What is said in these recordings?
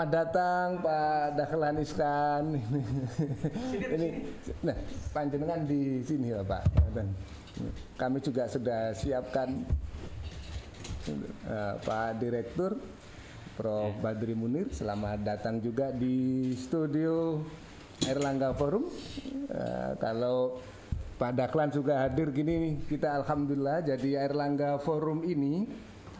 selamat datang Pak Dahlan Iskan. ini, nah, panjenengan di sini ya Pak. Dan kami juga sudah siapkan uh, Pak Direktur Prof. Badri Munir. Selamat datang juga di studio Erlangga Forum. Uh, kalau Pak Dahlan juga hadir gini, kita alhamdulillah jadi Erlangga Forum ini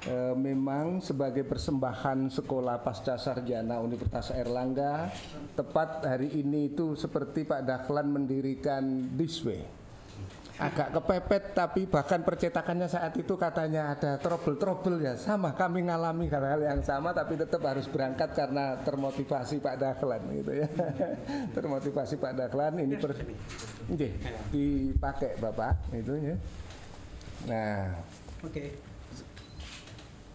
e, memang sebagai persembahan sekolah pasca sarjana Universitas Erlangga tepat hari ini itu seperti Pak Dahlan mendirikan Diswe agak kepepet tapi bahkan percetakannya saat itu katanya ada trouble-trouble ya. Sama kami ngalami hal-hal yang sama tapi tetap harus berangkat karena termotivasi Pak Dahlan gitu ya. Termotivasi Pak Dahlan ini per, dipakai Bapak itu ya. Nah oke. okay.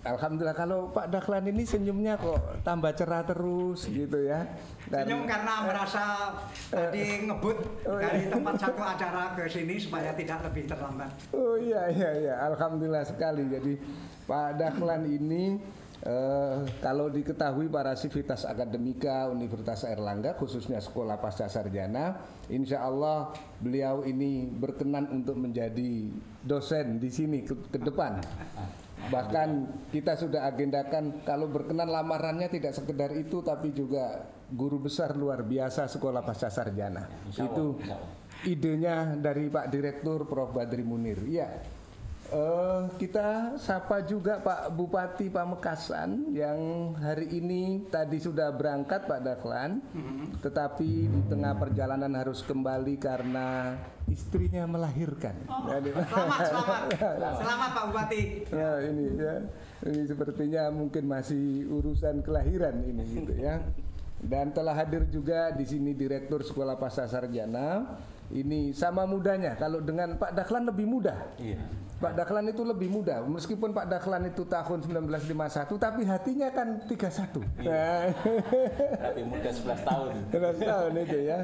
Alhamdulillah kalau Pak Dahlan ini senyumnya kok tambah cerah terus gitu ya. Dan, Senyum karena merasa tadi ngebut oh, iya. dari tempat satu acara ke sini supaya tidak lebih terlambat. Oh iya iya iya, alhamdulillah sekali. Jadi Pak Dahlan ini uh, kalau diketahui para sivitas akademika Universitas Erlangga khususnya sekolah pasca sarjana, insya Allah beliau ini berkenan untuk menjadi dosen di sini ke, ke depan. Bahkan kita sudah agendakan kalau berkenan lamarannya tidak sekedar itu tapi juga guru besar luar biasa sekolah pasca sarjana. Itu idenya dari Pak Direktur Prof Badri Munir. Ya. Uh, kita sapa juga Pak Bupati Pamekasan yang hari ini tadi sudah berangkat Pak Dahlan, mm-hmm. tetapi di tengah perjalanan harus kembali karena istrinya melahirkan. Oh, Jadi, selamat, selamat, selamat Pak Bupati. Nah ini ya, ini sepertinya mungkin masih urusan kelahiran ini gitu ya. Dan telah hadir juga di sini Direktur Sekolah Pasca Sarjana. Ini sama mudanya. Kalau dengan Pak Dahlan lebih mudah. Iya. Pak Dahlan itu lebih muda, meskipun Pak Dahlan itu tahun 1951, tapi hatinya kan 31. Iya. Lebih muda 11 tahun. 11 tahun itu ya.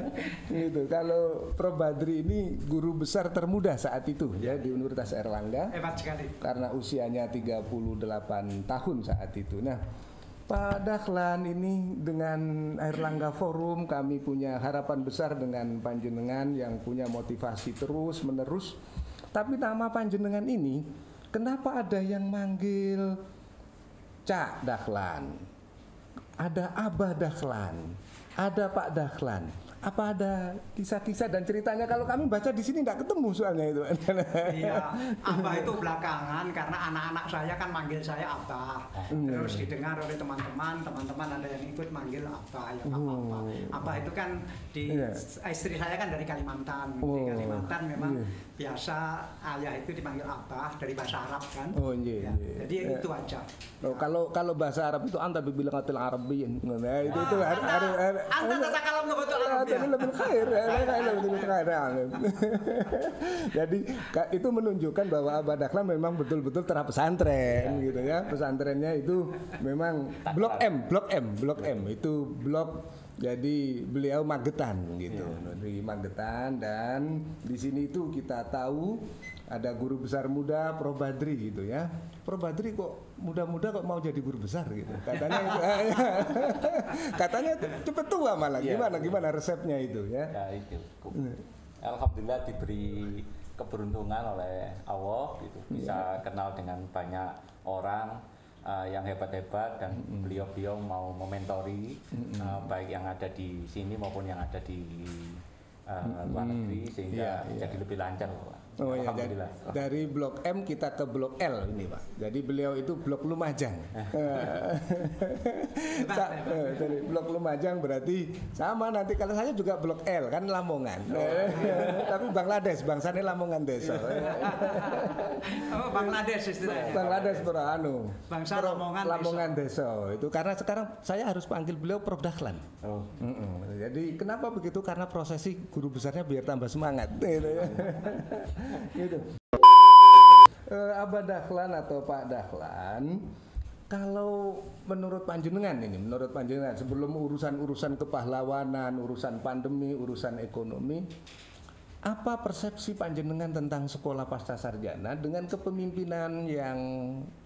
Itu kalau Prof Badri ini guru besar termuda saat itu ya di Universitas Erlangga. Hebat sekali. Karena usianya 38 tahun saat itu. Nah, Pak Dahlan ini dengan Erlangga Forum kami punya harapan besar dengan panjenengan yang punya motivasi terus menerus tapi nama panjenengan ini kenapa ada yang manggil Cak Dahlan? Ada Abah Dahlan, ada Pak Dahlan apa ada kisah-kisah dan ceritanya kalau kami baca di sini nggak ketemu soalnya itu iya abah itu belakangan karena anak-anak saya kan manggil saya abah hmm. terus didengar oleh teman-teman teman-teman ada yang ikut manggil abah ya apa apa oh. abah itu kan di yeah. istri saya kan dari Kalimantan oh. di Kalimantan memang yeah. biasa ayah itu dipanggil abah dari bahasa Arab kan oh iya, ya. iya. jadi yeah. itu aja oh, kalau kalau bahasa Arab itu anta bilang atil Arabiyin nah, itu itu harus anta tata kalau Arab jadi lebih khair. Ya, lebih khair. Jadi itu menunjukkan bahwa Abah Dahlan memang betul-betul terap pesantren ya. gitu ya. Pesantrennya itu memang blok M blok M blok M. Itu blok jadi beliau Magetan gitu. Ya. dari Magetan dan di sini itu kita tahu ada guru besar muda Pro Badri gitu ya. Pro Badri kok muda-muda kok mau jadi guru besar gitu. Katanya katanya cepet tua malah. Iya, gimana gimana resepnya itu ya? Ya itu. Iya. Alhamdulillah diberi keberuntungan oleh Allah gitu bisa ya. kenal dengan banyak orang uh, yang hebat-hebat dan beliau-beliau mau mementori mm -hmm. uh, baik yang ada di sini maupun yang ada di uh, luar negeri sehingga yeah, yeah. jadi lebih lancar Pak. Oh iya, dari, dari Blok M kita ke Blok L ini Pak. Jadi beliau itu Blok Lumajang. Sa eh, dari Blok Lumajang berarti sama nanti kalau saya juga Blok L kan Lamongan. Oh, iya. Tapi Bangladesh, bangsanya Lamongan desa. oh, Bangladesh istilahnya. Bangladesh anu. Bangsa Pro, Lamongan, Lamongan desa. Itu karena sekarang saya harus panggil beliau Prof Dahlan. Oh. Mm -mm. Jadi kenapa begitu? Karena prosesi guru besarnya biar tambah semangat. Gitu Abah Dahlan atau Pak Dahlan, kalau menurut panjenengan ini, menurut panjenengan sebelum urusan-urusan kepahlawanan, urusan pandemi, urusan ekonomi, apa persepsi panjenengan tentang sekolah pasca sarjana dengan kepemimpinan yang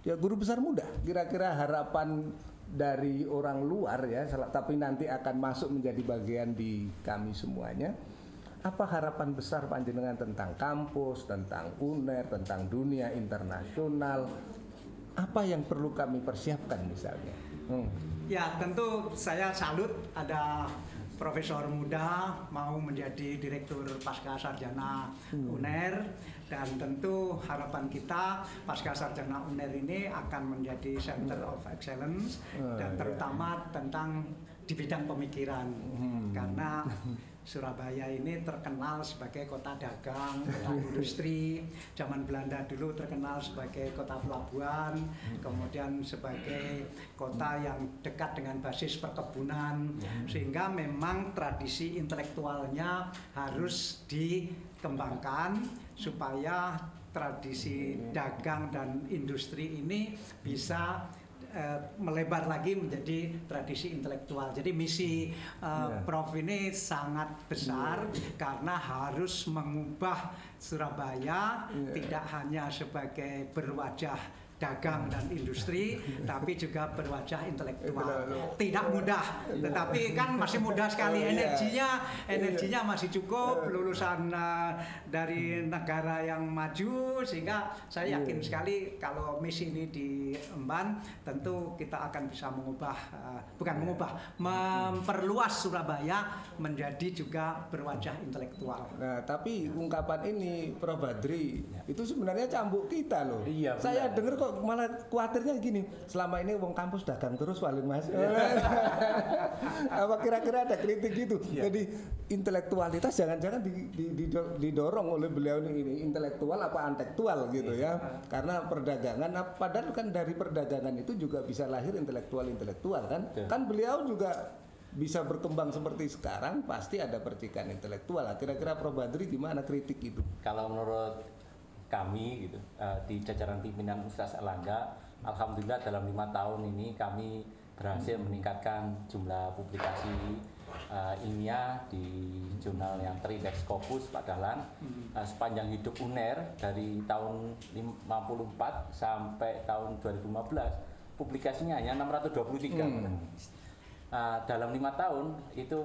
ya guru besar muda? Kira-kira harapan dari orang luar ya, tapi nanti akan masuk menjadi bagian di kami semuanya. Apa harapan besar panjenengan tentang kampus, tentang UNER, tentang dunia internasional? Apa yang perlu kami persiapkan misalnya? Hmm. Ya tentu saya salut ada profesor muda mau menjadi direktur pasca sarjana UNER dan tentu harapan kita pasca sarjana UNER ini akan menjadi center of excellence Ah, dan ya. terutama tentang di bidang pemikiran Hmm. karena Surabaya ini terkenal sebagai kota dagang, kota industri. Zaman Belanda dulu terkenal sebagai kota pelabuhan, kemudian sebagai kota yang dekat dengan basis perkebunan, sehingga memang tradisi intelektualnya harus dikembangkan supaya tradisi dagang dan industri ini bisa eh, melebar lagi menjadi tradisi intelektual. Jadi misi eh, Ya. Prof ini sangat besar karena harus mengubah Surabaya Ya. tidak hanya sebagai berwajah dagang dan industri tapi juga berwajah intelektual. Tidak mudah, tetapi kan masih mudah sekali Oh, iya. energinya energinya masih cukup lulusan eh, dari negara yang maju sehingga saya yakin Iya. sekali kalau misi ini diemban tentu kita akan bisa mengubah eh, bukan mengubah memperluas Surabaya menjadi juga berwajah intelektual. Nah, tapi ungkapan ini Prof Badri itu sebenarnya cambuk kita loh. Iya, Saya dengar kok malah khawatirnya gini, selama ini wong kampus dagang terus paling Mas. Apa kira-kira ada kritik gitu. Iya. Jadi intelektualitas jangan-jangan di- di- dido- didorong oleh beliau ini, ini intelektual apa antektual gitu ya. Karena perdagangan nah, padahal kan dari perdagangan itu juga bisa lahir intelektual-intelektual kan. Betul. Kan beliau juga bisa berkembang seperti sekarang pasti ada percikan intelektual. Nah, Kira-kira Prof Badri gimana kritik itu? kalau menurut kami gitu eh, di jajaran pimpinan Universitas Erlangga, alhamdulillah dalam lima tahun ini kami berhasil meningkatkan jumlah publikasi eh, ilmiah di jurnal yang terindeks Scopus Pak Dahlan Eh, sepanjang hidup UNER dari tahun 54 sampai tahun 2015 publikasinya hanya 623 Hmm. Nah, dalam lima tahun itu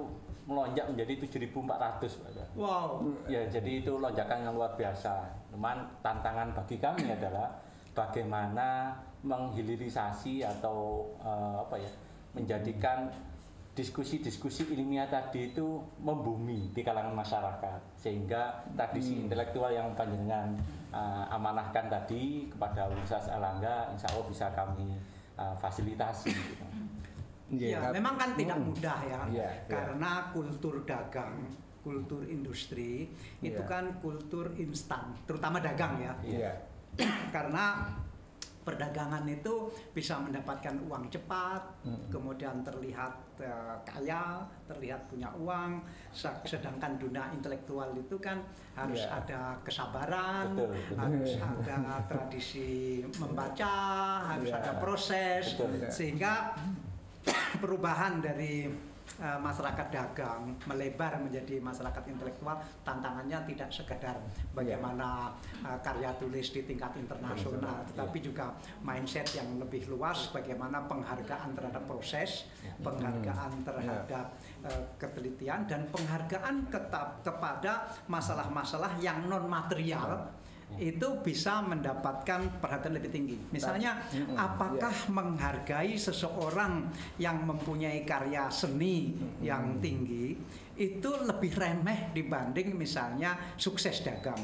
melonjak menjadi 7.400 Pak Dahlan. Wow. Ya, jadi itu lonjakan yang luar biasa. Cuman tantangan bagi kami adalah bagaimana menghilirisasi atau eh, apa ya, menjadikan diskusi-diskusi ilmiah tadi itu membumi di kalangan masyarakat sehingga tradisi intelektual yang panjenengan eh, amanahkan tadi kepada Universitas Erlangga insya Allah bisa kami eh, fasilitasi gitu. Ya, tapi- memang kan tidak Hmm. mudah ya, Iya, iya. karena kultur dagang, kultur industri itu Iya. kan kultur instan, terutama dagang ya. Iya. karena perdagangan itu bisa mendapatkan uang cepat, Hmm. kemudian terlihat eh, kaya, terlihat punya uang. Sedangkan dunia intelektual itu kan harus Iya. ada kesabaran, Betul, betul. harus ada tradisi membaca, harus Iya. ada proses, Betul. sehingga perubahan dari eh, masyarakat dagang melebar menjadi masyarakat intelektual tantangannya tidak sekedar bagaimana eh, karya tulis di tingkat internasional tetapi juga mindset yang lebih luas bagaimana penghargaan terhadap proses penghargaan terhadap eh, ketelitian dan penghargaan ketap- kepada masalah-masalah yang non material itu bisa mendapatkan perhatian lebih tinggi. Misalnya, apakah menghargai seseorang yang mempunyai karya seni yang tinggi itu lebih remeh dibanding misalnya sukses dagang?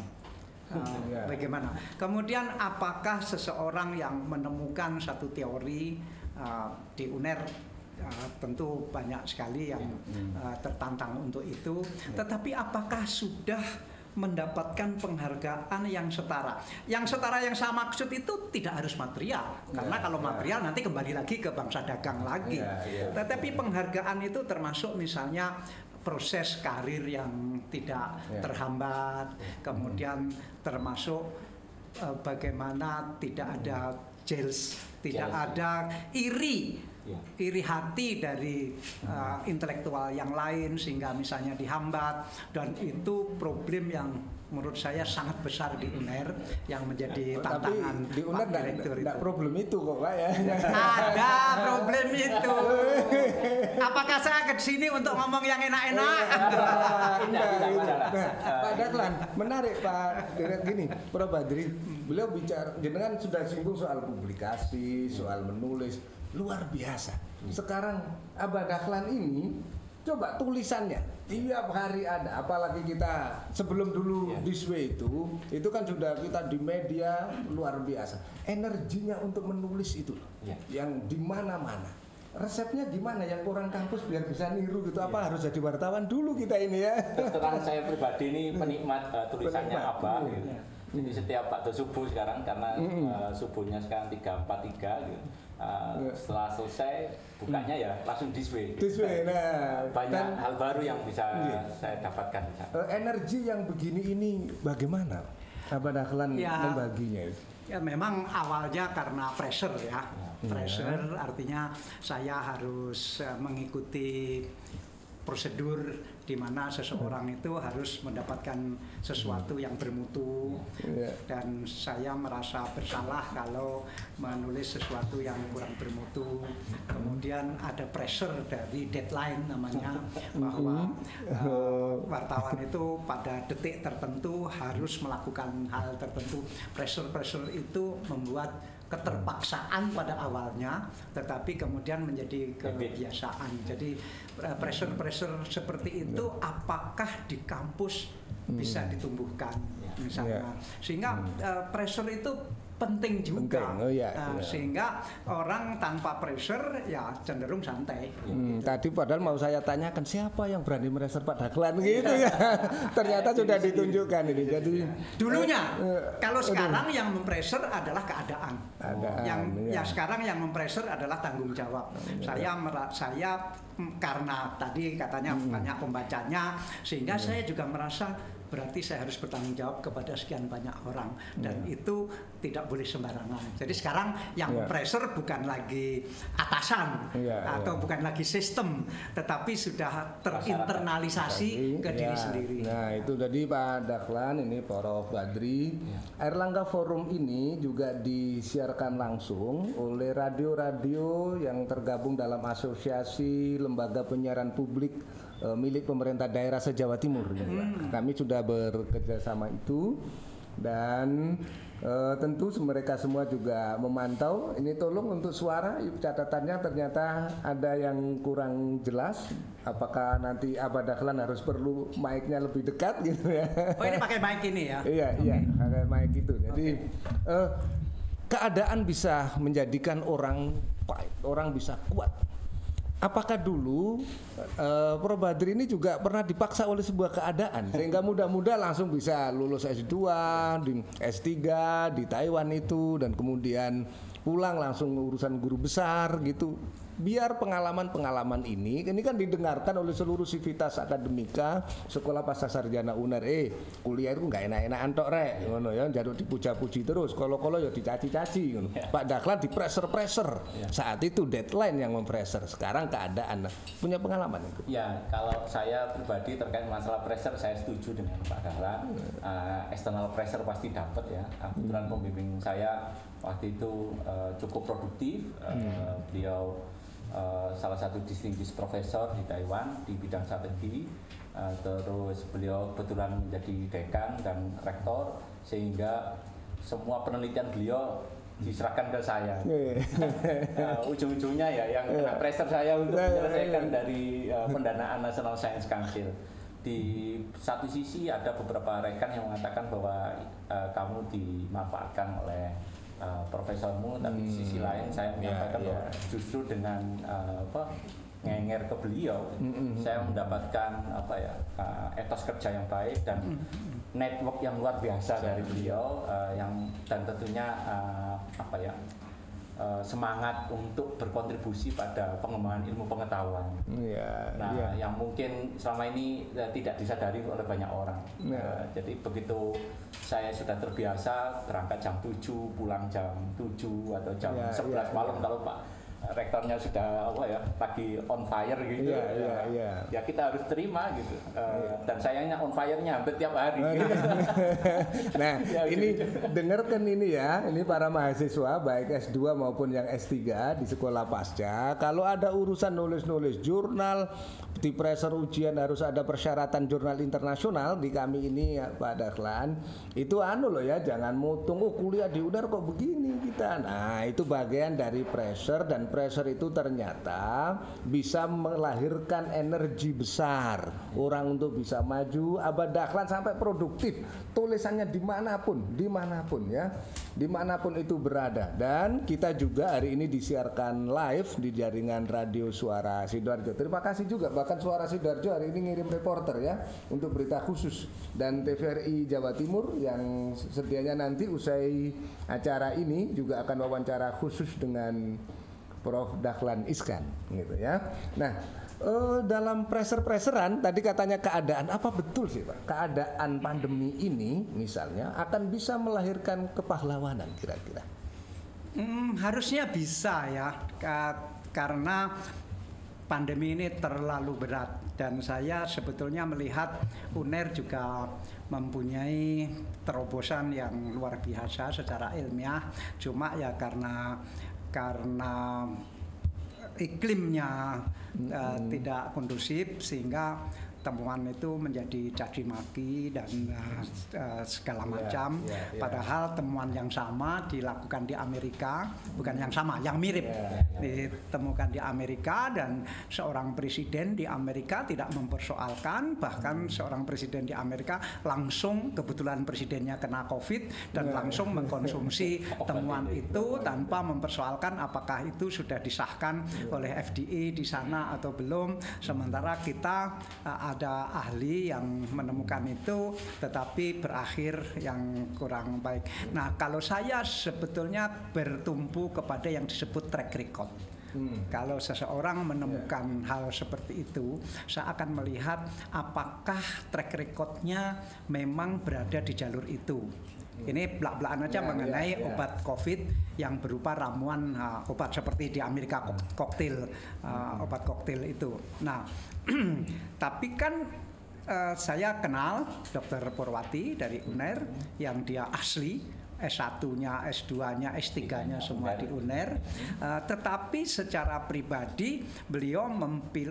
Uh. Bagaimana? Kemudian, apakah seseorang yang menemukan satu teori uh, di UNER uh, tentu banyak sekali yang uh, tertantang untuk itu, tetapi apakah sudah mendapatkan penghargaan yang setara. Yang setara yang saya maksud itu tidak harus material, karena Ya, kalau ya. material nanti kembali lagi ke bangsa dagang lagi. Ya, ya. Tetapi penghargaan itu termasuk misalnya proses karir yang tidak Ya. terhambat, kemudian termasuk eh, bagaimana tidak ada jeals, tidak Jealousy. ada iri. Iri hati dari uh, intelektual yang lain sehingga misalnya dihambat dan itu problem yang menurut saya sangat besar di UNER yang menjadi Tapi tantangan di Pak UNER Direktur enggak itu. problem itu kok Pak ya. Ada problem itu. Apakah saya ke sini untuk ngomong yang enak-enak? Nah, Tidak, tidak, gitu. tidak. Nah, Pak Dahlan, menarik Pak Direk gini, Prof Badri, beliau bicara jenengan sudah singgung soal publikasi, soal menulis, luar biasa. Sekarang Abah Dahlan ini coba tulisannya tiap hari ada apalagi kita sebelum dulu Iya. this way itu itu kan sudah kita di media luar biasa energinya untuk menulis itu loh Iya. yang di mana-mana resepnya gimana yang kurang kampus biar bisa niru gitu apa harus jadi wartawan dulu kita ini ya terang saya pribadi ini penikmat eh, tulisannya Penikmat. Abah Hmm. gitu. Jadi setiap waktu subuh sekarang karena eh, subuhnya sekarang 343 gitu. Eh, Iya. setelah selesai bukanya ya langsung this way. This way, nah. Banyak Dan- hal baru yang bisa Iya. saya dapatkan. Eh, energi yang begini ini bagaimana Abah Dahlan Ya. membaginya itu? Ya memang awalnya karena pressure ya. Iya. Pressure artinya saya harus eh, mengikuti prosedur di mana seseorang itu harus mendapatkan sesuatu yang bermutu Iya. dan saya merasa bersalah kalau menulis sesuatu yang kurang bermutu. Kemudian ada pressure dari deadline namanya bahwa eh, wartawan itu pada detik tertentu harus melakukan hal tertentu. Pressure-pressure itu membuat keterpaksaan pada awalnya tetapi kemudian menjadi kebiasaan. Jadi eh, pressure-pressure seperti itu apakah di kampus bisa ditumbuhkan? Misalnya. Ya. Sehingga eh, pressure itu penting juga. Penting, oh iya, Nah, iya. Sehingga orang tanpa pressure ya cenderung santai. Hmm, tadi padahal mau saya tanyakan siapa yang berani mereser Pak Dahlan gitu ya. Ternyata sudah ditunjukkan ini. Jadi Dulunya, Eh, kalau aduh. sekarang yang mempressure adalah keadaan. Keadaan, yang iya. yang sekarang yang mempressure adalah tanggung jawab. Saya mera- saya mm, karena tadi katanya Hmm. banyak pembacanya, sehingga saya juga merasa berarti saya harus bertanggung jawab kepada sekian banyak orang dan itu tidak boleh sembarangan. Jadi sekarang yang Iya. mempressure bukan lagi atasan Iya, atau iya. bukan lagi sistem, tetapi sudah terinternalisasi ke diri sendiri. Nah itu tadi Pak Dahlan ini Prof Badri. Erlangga Forum ini juga disiarkan langsung oleh radio-radio yang tergabung dalam asosiasi lembaga penyiaran publik eh, milik pemerintah daerah se-Jawa Timur. gitu, Pak. Kami sudah bekerja sama itu dan eh, tentu mereka semua juga memantau. Ini tolong untuk suara catatannya ternyata ada yang kurang jelas. Apakah nanti Abah Dahlan harus perlu mic-nya lebih dekat gitu ya? Oh ini pakai mic ini ya? Iya iya ada mic itu. Jadi eh, keadaan bisa menjadikan orang orang bisa kuat. Apakah dulu eh, Prof Badri ini juga pernah dipaksa oleh sebuah keadaan sehingga muda-muda langsung bisa lulus S2, di S3 di Taiwan itu dan kemudian pulang langsung urusan guru besar gitu. Biar pengalaman-pengalaman ini ini kan didengarkan oleh seluruh sivitas akademika sekolah pasca sarjana UNER. Eh kuliah itu nggak enak-enakan tok rek. Ngono ya jaduk dipuja-puji terus. Kalau-kalau ya dicaci-caci ngono. Pak Dahlan di pressure-pressure saat itu deadline yang mempressure sekarang keadaan. Punya pengalaman itu? Ya, kalau saya pribadi terkait masalah pressure, saya setuju dengan Pak Dahlan. Uh, external pressure pasti dapat ya. Kebetulan pembimbing saya waktu itu uh, cukup produktif. Uh, Beliau uh, salah satu distinguished profesor di Taiwan di bidang strategi. Uh, terus beliau kebetulan menjadi dekan dan rektor sehingga semua penelitian beliau diserahkan ke saya. Uh, ujung-ujungnya ya yang kena pressure saya untuk Ya, ya, menyelesaikan dari uh, pendanaan National Science Council. Di satu sisi ada beberapa rekan yang mengatakan bahwa uh, kamu dimanfaatkan oleh uh, profesormu, tapi di sisi lain saya menyampaikan ya. bahwa justru dengan uh, apa ngenger ke beliau, saya mendapatkan apa ya uh, etos kerja yang baik dan network yang luar biasa dari beliau uh, yang dan tentunya uh, apa ya uh, semangat untuk berkontribusi pada pengembangan ilmu pengetahuan. Iya, Nah, iya. yang mungkin selama ini eh, tidak disadari oleh banyak orang. Ya. Eh, jadi begitu saya sudah terbiasa berangkat jam 7, pulang jam 7 atau jam Ya, 11 ya, malam ya. kalau Pak rektornya sudah apa ya lagi on fire gitu. Iya, ya, iya, iya. ya kita harus terima gitu. Eh, dan sayangnya on fire-nya hampir tiap hari. Gitu. nah, Ya, ini dengarkan ini ya, ini para mahasiswa baik S2 maupun yang S3 di sekolah pasca, kalau ada urusan nulis-nulis jurnal, di pressure ujian harus ada persyaratan jurnal internasional di kami ini ya Pak Dahlan, itu anu loh ya, jangan mutung oh kuliah di UNER kok begini kita. Nah, itu bagian dari pressure dan pressure itu ternyata bisa melahirkan energi besar. Orang untuk bisa maju. Abad dahlan sampai produktif. Tulisannya di mana pun di mana pun ya di mana pun itu berada. Dan kita juga hari ini disiarkan live di jaringan radio suara sidoarjo. Terima kasih juga bahkan suara sidoarjo hari ini ngirim reporter ya untuk berita khusus dan TVRI Jawa Timur yang sedianya nanti usai acara ini juga akan wawancara khusus dengan Prof. Dahlan Iskan gitu ya. Nah, eh, dalam pressure-presseran tadi katanya keadaan apa betul sih Pak? Keadaan pandemi ini misalnya akan bisa melahirkan kepahlawanan kira-kira. Hmm, harusnya bisa ya, Ka- karena pandemi ini terlalu berat dan saya sebetulnya melihat UNER juga mempunyai terobosan yang luar biasa secara ilmiah. Cuma ya karena karena iklimnya eh, tidak kondusif sehingga temuan itu menjadi caci maki dan eh, segala Iya, macam. iya, iya. Padahal temuan yang sama dilakukan di Amerika, bukan yang sama, yang mirip Iya, ditemukan di Amerika dan seorang presiden di Amerika tidak mempersoalkan, bahkan seorang presiden di Amerika langsung kebetulan presidennya kena COVID dan Iya. langsung mengkonsumsi temuan itu tanpa mempersoalkan apakah itu sudah disahkan oleh FDA di sana atau belum. Sementara kita uh, ada ahli yang menemukan itu tetapi berakhir yang kurang baik. Nah, kalau saya sebetulnya bertumpu kepada yang disebut track record. Kalau seseorang menemukan hal seperti itu, saya akan melihat apakah track recordnya memang berada di jalur itu. Ini belak-belakan aja Ya, mengenai ya, ya. obat COVID yang berupa ramuan uh, obat seperti di Amerika kok- koktail uh, obat koktail itu. Nah, tapi kan uh, saya kenal Dr. Purwati dari UNER yang dia asli S1-nya, S2-nya, S3-nya semua di UNER. Uh, tetapi secara pribadi beliau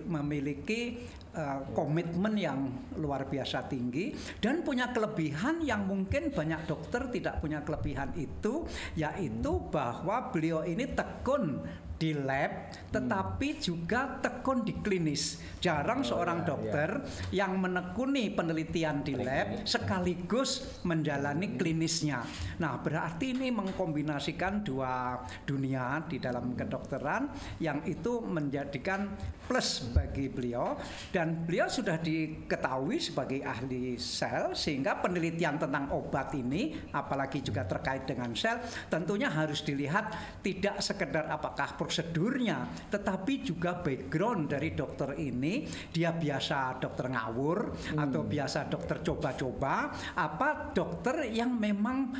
memiliki uh, komitmen yang luar biasa tinggi dan punya kelebihan yang mungkin banyak dokter tidak punya kelebihan itu yaitu bahwa beliau ini tekun di lab tetapi juga tekun di klinis. Jarang seorang ya, dokter yang menekuni penelitian di lab sekaligus menjalani klinisnya. Nah, berarti ini mengkombinasikan dua dunia di dalam kedokteran yang itu menjadikan plus bagi beliau dan beliau sudah diketahui sebagai ahli sel sehingga penelitian tentang obat ini apalagi juga terkait dengan sel tentunya harus dilihat tidak sekedar apakah prosedurnya tetapi juga background dari dokter ini. Dia biasa dokter ngawur atau biasa dokter coba-coba. Apa dokter yang memang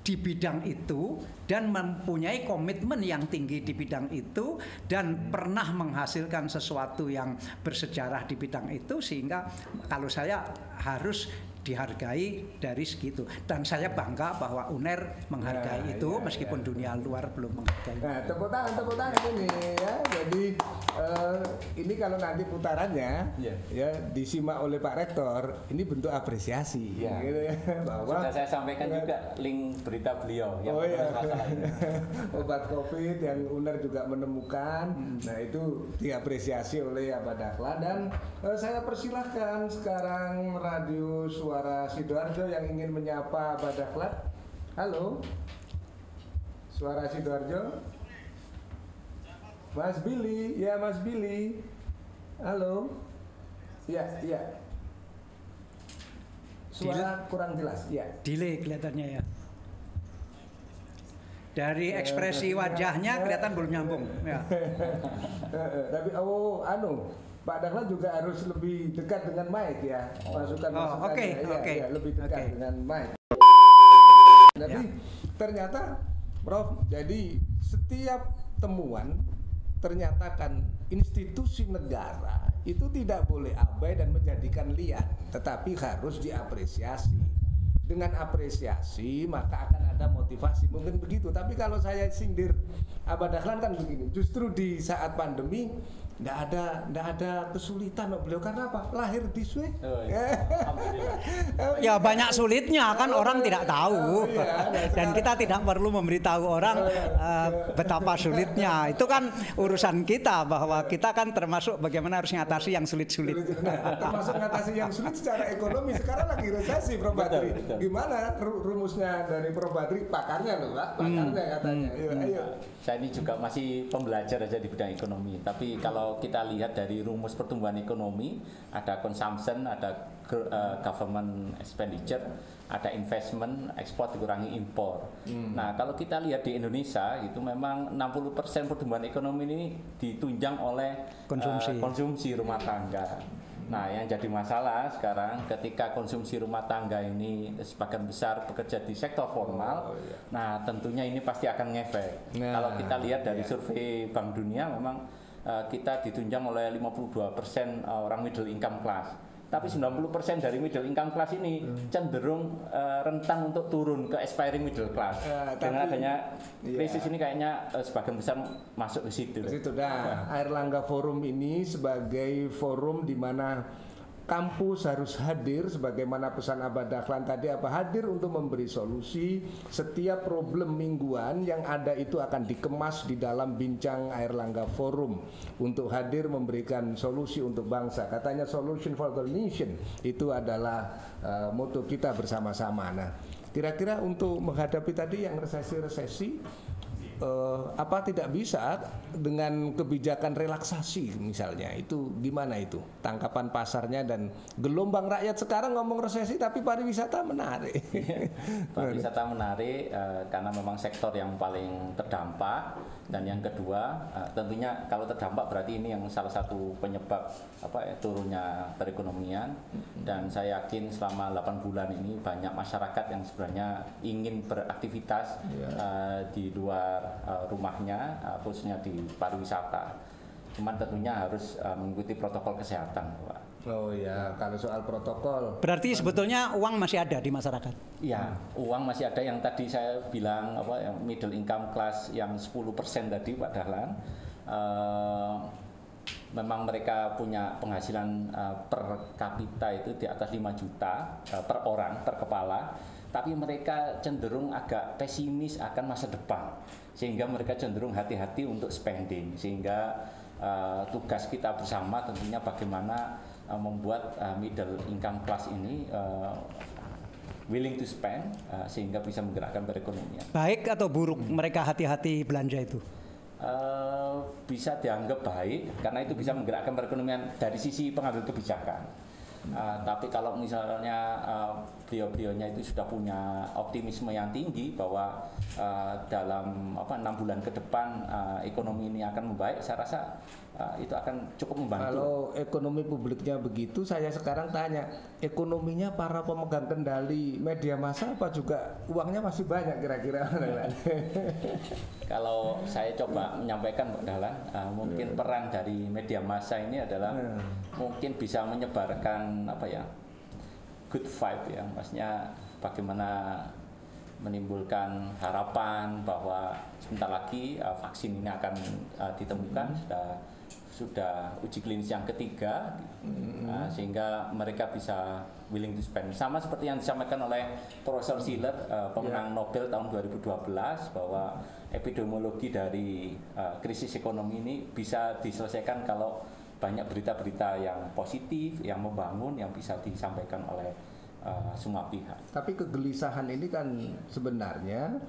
di bidang itu dan mempunyai komitmen yang tinggi di bidang itu dan pernah menghasilkan sesuatu yang bersejarah di bidang itu sehingga kalau saya harus dihargai dari segitu dan saya bangga bahwa UNER menghargai Ya, itu ya, meskipun ya. dunia luar belum menghargai. Nah, tepuk tangan, tepuk tangan ini ya. Jadi eh, ini kalau nanti putarannya Iya. ya disimak oleh Pak Rektor, ini bentuk apresiasi Iya. gitu ya bahwa Sudah saya sampaikan juga link berita beliau yang Oh iya. ini. Obat COVID yang UNER juga menemukan. Hmm. Nah, itu diapresiasi oleh Abah Dahlan dan eh, saya persilahkan sekarang Radio Suara Sidoarjo yang ingin menyapa Abah Dahlan. Halo. Suara Sidoarjo. Mas Billy, ya Mas Billy. Halo. Ya, ya. Suara kurang jelas, ya. Delay kelihatannya ya. Dari Ya, ekspresi ya. wajahnya kelihatan belum nyambung. Ya. Eh, eh, tapi oh anu Pak Dahlan juga harus lebih dekat dengan mic ya masukan Oh, masukannya oke, ya, oke. ya, lebih dekat Oke. dengan mic. Tapi Ya. ternyata Prof jadi setiap temuan ternyata kan institusi negara itu tidak boleh abai dan menjadikan liar, tetapi harus diapresiasi. Dengan apresiasi maka akan ada motivasi, mungkin begitu. Tapi kalau saya sindir Abah Dahlan kan begini, justru di saat pandemi Nggak ada, nggak ada kesulitan kok beliau karena apa? Lahir di Swiss. Oh, iya. Alhamdulillah. Ya banyak sulitnya kan orang tidak tahu Oh, iya. Nah, dan kita tidak perlu memberitahu orang eh, betapa sulitnya. Itu kan urusan kita bahwa kita kan termasuk bagaimana harus mengatasi yang sulit-sulit. Nah, termasuk mengatasi yang sulit secara ekonomi sekarang lagi resesi Prof Badri. Gimana ru- rumusnya dari Prof Badri? Pakarnya loh Pak, pakarnya katanya. Ayo, ayo. Saya ini juga masih pembelajar aja di bidang ekonomi. Tapi kalau kita lihat dari rumus pertumbuhan ekonomi, ada consumption, ada eh, government expenditure, ada investment, ekspor dikurangi impor. Nah, kalau kita lihat di Indonesia itu memang 60% pertumbuhan ekonomi ini ditunjang oleh eh, Konsumsi. konsumsi rumah tangga. Nah, yang jadi masalah sekarang ketika konsumsi rumah tangga ini sebagian besar bekerja di sektor formal, Oh, iya. nah tentunya ini pasti akan ngefek. Nah, Kalau kita lihat dari iya. survei Bank Dunia memang eh, kita ditunjang oleh 52% orang middle income class. Tapi 90% dari middle income class ini Hmm. cenderung eh, rentan untuk turun ke aspiring middle class. Eh, Dengan tapi- adanya iya. krisis ini kayaknya eh, sebagian besar masuk ke situ. Di situ dah. Air Langga Forum ini sebagai forum di mana kampus harus hadir sebagaimana pesan Abah Dahlan tadi apa? Hadir untuk memberi solusi setiap problem mingguan yang ada itu akan dikemas di dalam bincang Air Langga Forum untuk hadir memberikan solusi untuk bangsa. Katanya solution for the nation itu adalah uh, moto kita bersama-sama. Nah kira-kira untuk menghadapi tadi yang resesi-resesi eh, apa tidak bisa dengan kebijakan relaksasi misalnya? Itu gimana itu? Tangkapan pasarnya dan gelombang rakyat sekarang ngomong resesi tapi pariwisata menarik. Pariwisata menarik eh, karena memang sektor yang paling terdampak. Dan yang kedua eh, tentunya kalau terdampak berarti ini yang salah satu penyebab apa ya turunnya perekonomian. Dan saya yakin selama 8 bulan ini banyak masyarakat yang sebenarnya ingin beraktivitas eh, di luar eh, rumahnya eh, khususnya di pariwisata. Cuman tentunya harus eh, mengikuti protokol kesehatan, Pak. oh ya kalau soal protokol Berarti sebetulnya uang masih ada di masyarakat. Iya, uang masih ada yang tadi saya bilang apa yang middle income class yang 10% tadi Pak Dahlan. Eh, memang mereka punya penghasilan eh, per kapita itu di atas 5 juta eh, per orang per kepala, tapi mereka cenderung agak pesimis akan masa depan. Sehingga mereka cenderung hati-hati untuk spending sehingga eh, tugas kita bersama tentunya bagaimana eh, membuat eh, middle income class ini eh, willing to spend uh, sehingga bisa menggerakkan perekonomian. Baik atau buruk mereka hati-hati belanja itu? Uh, bisa dianggap baik karena itu bisa menggerakkan perekonomian dari sisi pengambil kebijakan. Uh, tapi kalau misalnya uh, beliau-beliaunya itu sudah punya optimisme yang tinggi bahwa uh, dalam apa enam bulan ke depan uh, ekonomi ini akan membaik, saya rasa uh, itu akan cukup membantu. Kalau ekonomi publiknya begitu, saya sekarang tanya, ekonominya para pemegang kendali media massa apa juga uangnya masih banyak kira-kira? Kalau saya coba menyampaikan Pak Dahlan, uh, mungkin peran dari media massa ini adalah Ya. mungkin bisa menyebarkan apa ya good vibe ya, maksudnya bagaimana menimbulkan harapan bahwa sebentar lagi uh, vaksin ini akan uh, ditemukan sudah sudah uji klinis yang ketiga. Uh, sehingga mereka bisa willing to spend. Sama seperti yang disampaikan oleh Profesor Schiller uh, pemenang Nobel tahun 2012 bahwa epidemiologi dari uh, krisis ekonomi ini bisa diselesaikan kalau banyak berita-berita yang positif, yang membangun, yang bisa disampaikan oleh uh, semua pihak. Tapi kegelisahan ini kan sebenarnya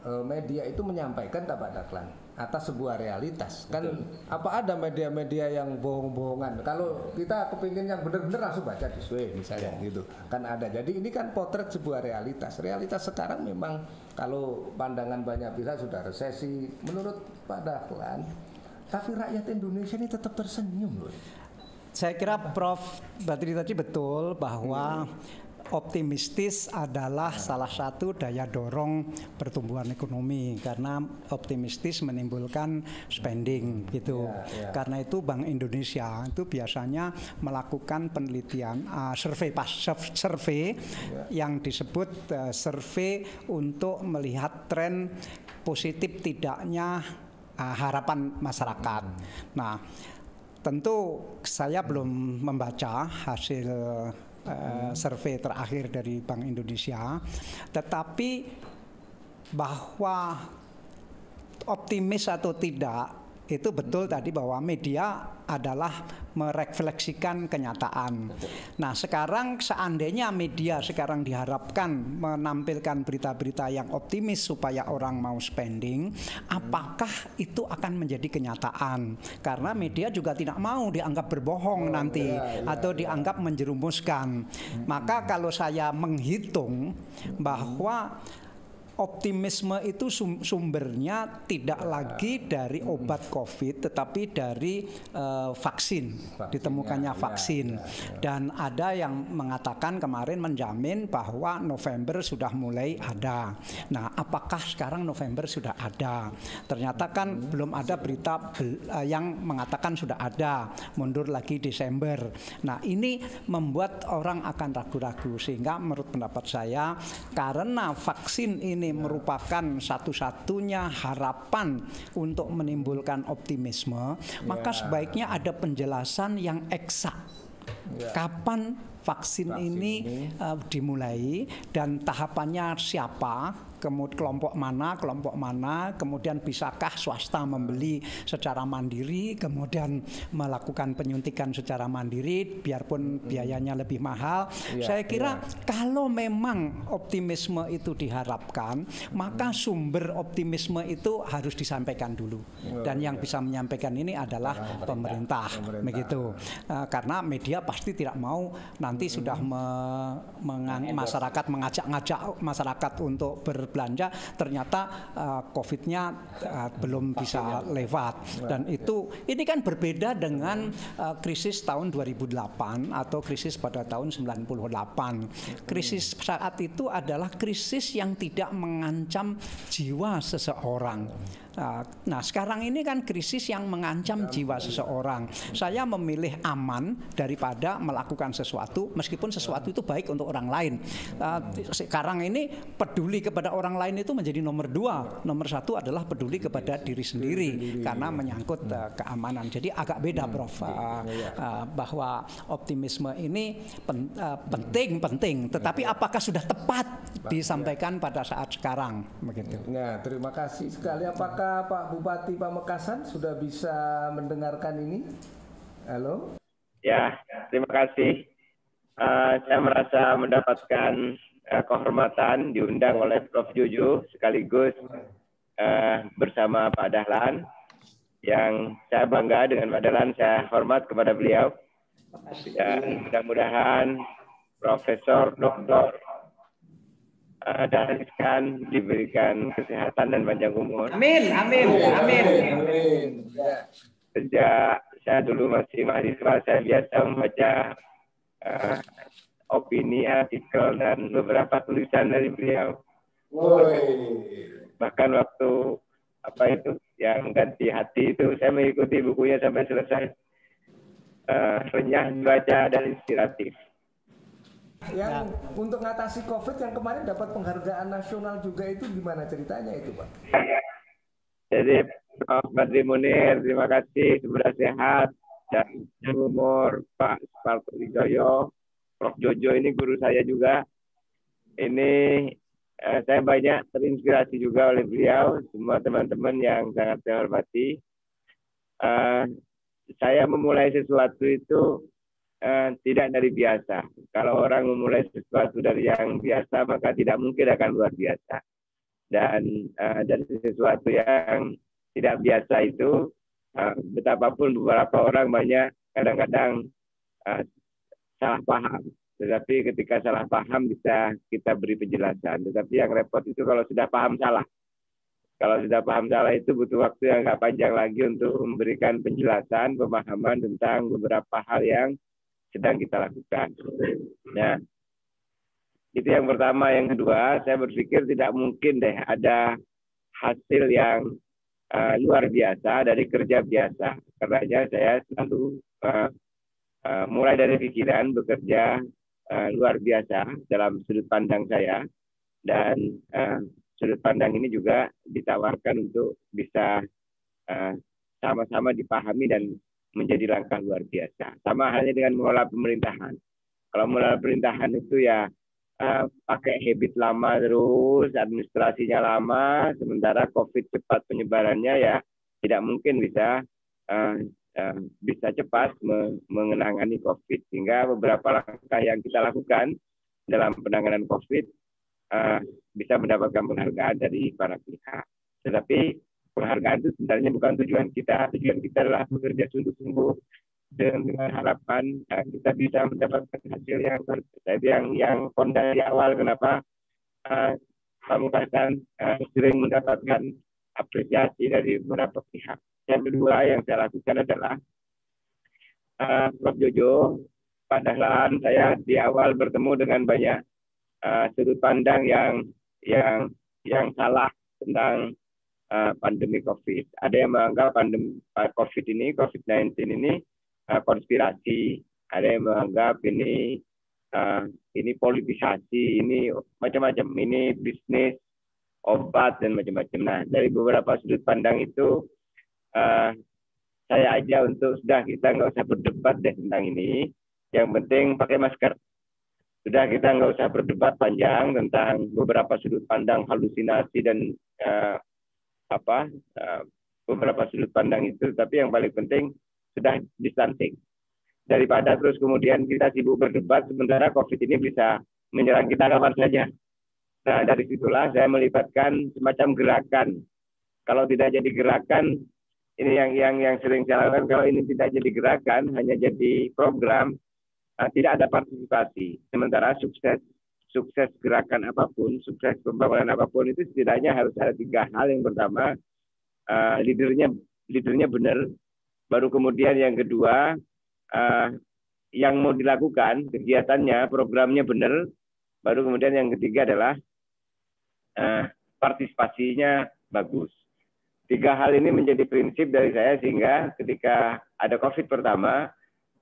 eh, media itu menyampaikan tak Pak Daklan? Atas sebuah realitas. Kan apa ada media-media yang bohong-bohongan? Kalau kita kepingin yang benar-benar langsung baca di Sway misalnya gitu. Kan ada. Jadi ini kan potret sebuah realitas. Realitas sekarang memang kalau pandangan banyak pihak sudah resesi. Menurut Pak Daklan tapi rakyat Indonesia ini tetap tersenyum loh Saya kira Prof. Badri tadi betul bahwa optimistis adalah salah satu daya dorong pertumbuhan ekonomi karena optimistis menimbulkan spending gitu. Yeah, yeah. Karena itu Bank Indonesia itu biasanya melakukan penelitian uh, survei pas survei yeah. yang disebut uh, survei untuk melihat tren positif tidaknya uh, harapan masyarakat. Nah, tentu saya belum membaca hasil uh, survei terakhir dari Bank Indonesia, tetapi bahwa optimis atau tidak itu betul tadi bahwa media adalah merefleksikan kenyataan. Nah, sekarang seandainya media sekarang diharapkan menampilkan berita-berita yang optimis supaya orang mau spending, apakah itu akan menjadi kenyataan? Karena media juga tidak mau dianggap berbohong oh, nanti ya, ya, atau ya. dianggap menjerumuskan. Maka kalau saya menghitung bahwa optimisme itu sumbernya tidak lagi dari obat COVID, tetapi dari uh, vaksin, vaksin, ditemukannya ya, vaksin. Ya, ya, Dan ada yang mengatakan kemarin menjamin bahwa November sudah mulai ada. Nah, apakah sekarang November sudah ada? Ternyata kan hmm. belum ada berita uh, yang mengatakan sudah ada, mundur lagi Desember. Nah, ini membuat orang akan ragu-ragu sehingga menurut pendapat saya karena vaksin ini merupakan satu-satunya harapan untuk menimbulkan optimisme, yeah. maka sebaiknya ada penjelasan yang eksak. Yeah. Kapan vaksin, vaksin ini, ini. Uh, dimulai dan tahapannya siapa? Kemudian kelompok mana, kelompok mana, kemudian bisakah swasta membeli secara mandiri, kemudian melakukan penyuntikan secara mandiri, biarpun biayanya lebih mahal. Ya, Saya kira ya. kalau memang optimisme itu diharapkan, maka sumber optimisme itu harus disampaikan dulu. Dan yang ya. bisa menyampaikan ini adalah pemerintah, pemerintah. begitu. Uh, karena media pasti tidak mau nanti hmm. sudah me, mengang, masyarakat mengajak-ngajak masyarakat untuk ber berbelanja ternyata uh, COVID-nya uh, belum bisa lewat. Dan itu ini kan berbeda dengan uh, krisis tahun 2008 atau krisis pada tahun 98 krisis saat itu adalah krisis yang tidak mengancam jiwa seseorang nah, sekarang ini kan krisis yang mengancam jiwa seseorang. Saya memilih aman daripada melakukan sesuatu, meskipun sesuatu itu baik untuk orang lain. Ah, sekarang ini peduli kepada orang lain itu menjadi nomor dua. Nomor satu adalah peduli kepada diri sendiri karena menyangkut uh, keamanan. Jadi agak beda, Prof. Uh, uh, bahwa optimisme ini pen, uh, penting, penting. Tetapi apakah sudah tepat disampaikan pada saat sekarang? Begitu. Nah, terima kasih sekali. Apakah Apakah Pak Bupati Pamekasan sudah bisa mendengarkan ini? Halo? Ya, terima kasih. Uh, saya merasa mendapatkan uh, kehormatan diundang oleh Prof. Juju sekaligus uh, bersama Pak Dahlan yang saya bangga dengan Pak Dahlan, saya hormat kepada beliau. Dan mudah-mudahan Profesor Dr uh, dan diberikan kesehatan dan panjang umur. Amin, amin, amin. amin. Sejak saya dulu masih mahasiswa, saya biasa membaca uh, opini, artikel, dan beberapa tulisan dari beliau. Woy. Bahkan waktu apa itu yang ganti hati itu saya mengikuti bukunya sampai selesai. Uh, renyah dibaca dan inspiratif yang ya. untuk mengatasi COVID yang kemarin dapat penghargaan nasional juga itu gimana ceritanya itu Pak? Jadi Prof. Badri Munir, terima kasih sudah sehat dan umur Pak Spalko Wijoyo, Prof. Jojo ini guru saya juga. Ini eh, saya banyak terinspirasi juga oleh beliau, semua teman-teman yang sangat saya hormati. Uh, saya memulai sesuatu itu uh, tidak dari biasa. Kalau orang memulai sesuatu dari yang biasa, maka tidak mungkin akan luar biasa. Dan uh, dari sesuatu yang tidak biasa itu, uh, betapapun beberapa orang banyak kadang-kadang uh, salah paham. Tetapi ketika salah paham bisa kita beri penjelasan. Tetapi yang repot itu kalau sudah paham salah. Kalau sudah paham salah itu butuh waktu yang nggak panjang lagi untuk memberikan penjelasan, pemahaman tentang beberapa hal yang sedang kita lakukan. Nah, Itu yang pertama. Yang kedua, saya berpikir tidak mungkin deh ada hasil yang uh, luar biasa dari kerja biasa. Karena saya selalu uh, uh, mulai dari pikiran bekerja uh, luar biasa dalam sudut pandang saya dan uh, sudut pandang ini juga ditawarkan untuk bisa sama-sama uh, dipahami dan menjadi langkah luar biasa. Sama halnya dengan mengelola pemerintahan. Kalau mengelola pemerintahan itu ya uh, pakai habit lama terus, administrasinya lama, sementara COVID cepat penyebarannya ya tidak mungkin bisa uh, uh, bisa cepat me mengenangani COVID. Sehingga beberapa langkah yang kita lakukan dalam penanganan COVID bisa mendapatkan penghargaan dari para pihak. Tetapi penghargaan itu sebenarnya bukan tujuan kita. Tujuan kita adalah bekerja sungguh-sungguh dengan, dengan harapan uh, kita bisa mendapatkan hasil yang. Yang yang fondasi awal kenapa uh, uh, sering mendapatkan apresiasi dari beberapa pihak. Yang kedua yang saya lakukan adalah uh, Prof Jojo, padahal saya di awal bertemu dengan banyak uh, sudut pandang yang yang yang salah tentang uh, pandemi COVID. Ada yang menganggap pandemi COVID ini, COVID-19 ini uh, konspirasi, ada yang menganggap ini uh, ini politisasi, ini macam-macam, ini bisnis obat dan macam-macam. Nah, dari beberapa sudut pandang itu uh, saya aja untuk sudah kita nggak usah berdebat deh tentang ini. Yang penting pakai masker. Sudah kita nggak usah berdebat panjang tentang beberapa sudut pandang halusinasi dan apa uh, beberapa sudut pandang itu. Tapi yang paling penting sudah distanting. Daripada terus kemudian kita sibuk berdebat sementara COVID ini bisa menyerang kita kapan saja. Nah, dari situlah saya melibatkan semacam gerakan. Kalau tidak jadi gerakan, ini yang yang yang sering saya lakukan. Kalau ini tidak jadi gerakan, hanya jadi program, uh, tidak ada partisipasi. Sementara sukses sukses gerakan apa pun, sukses pembangunan apa pun itu setidaknya harus ada tiga hal. Yang pertama, uh, leadernya leadernya benar, Baru kemudian yang kedua, uh, yang mau dilakukan kegiatannya, programnya benar. Baru kemudian yang ketiga adalah uh, partisipasinya bagus. Tiga hal ini menjadi prinsip dari saya sehingga ketika ada COVID pertama,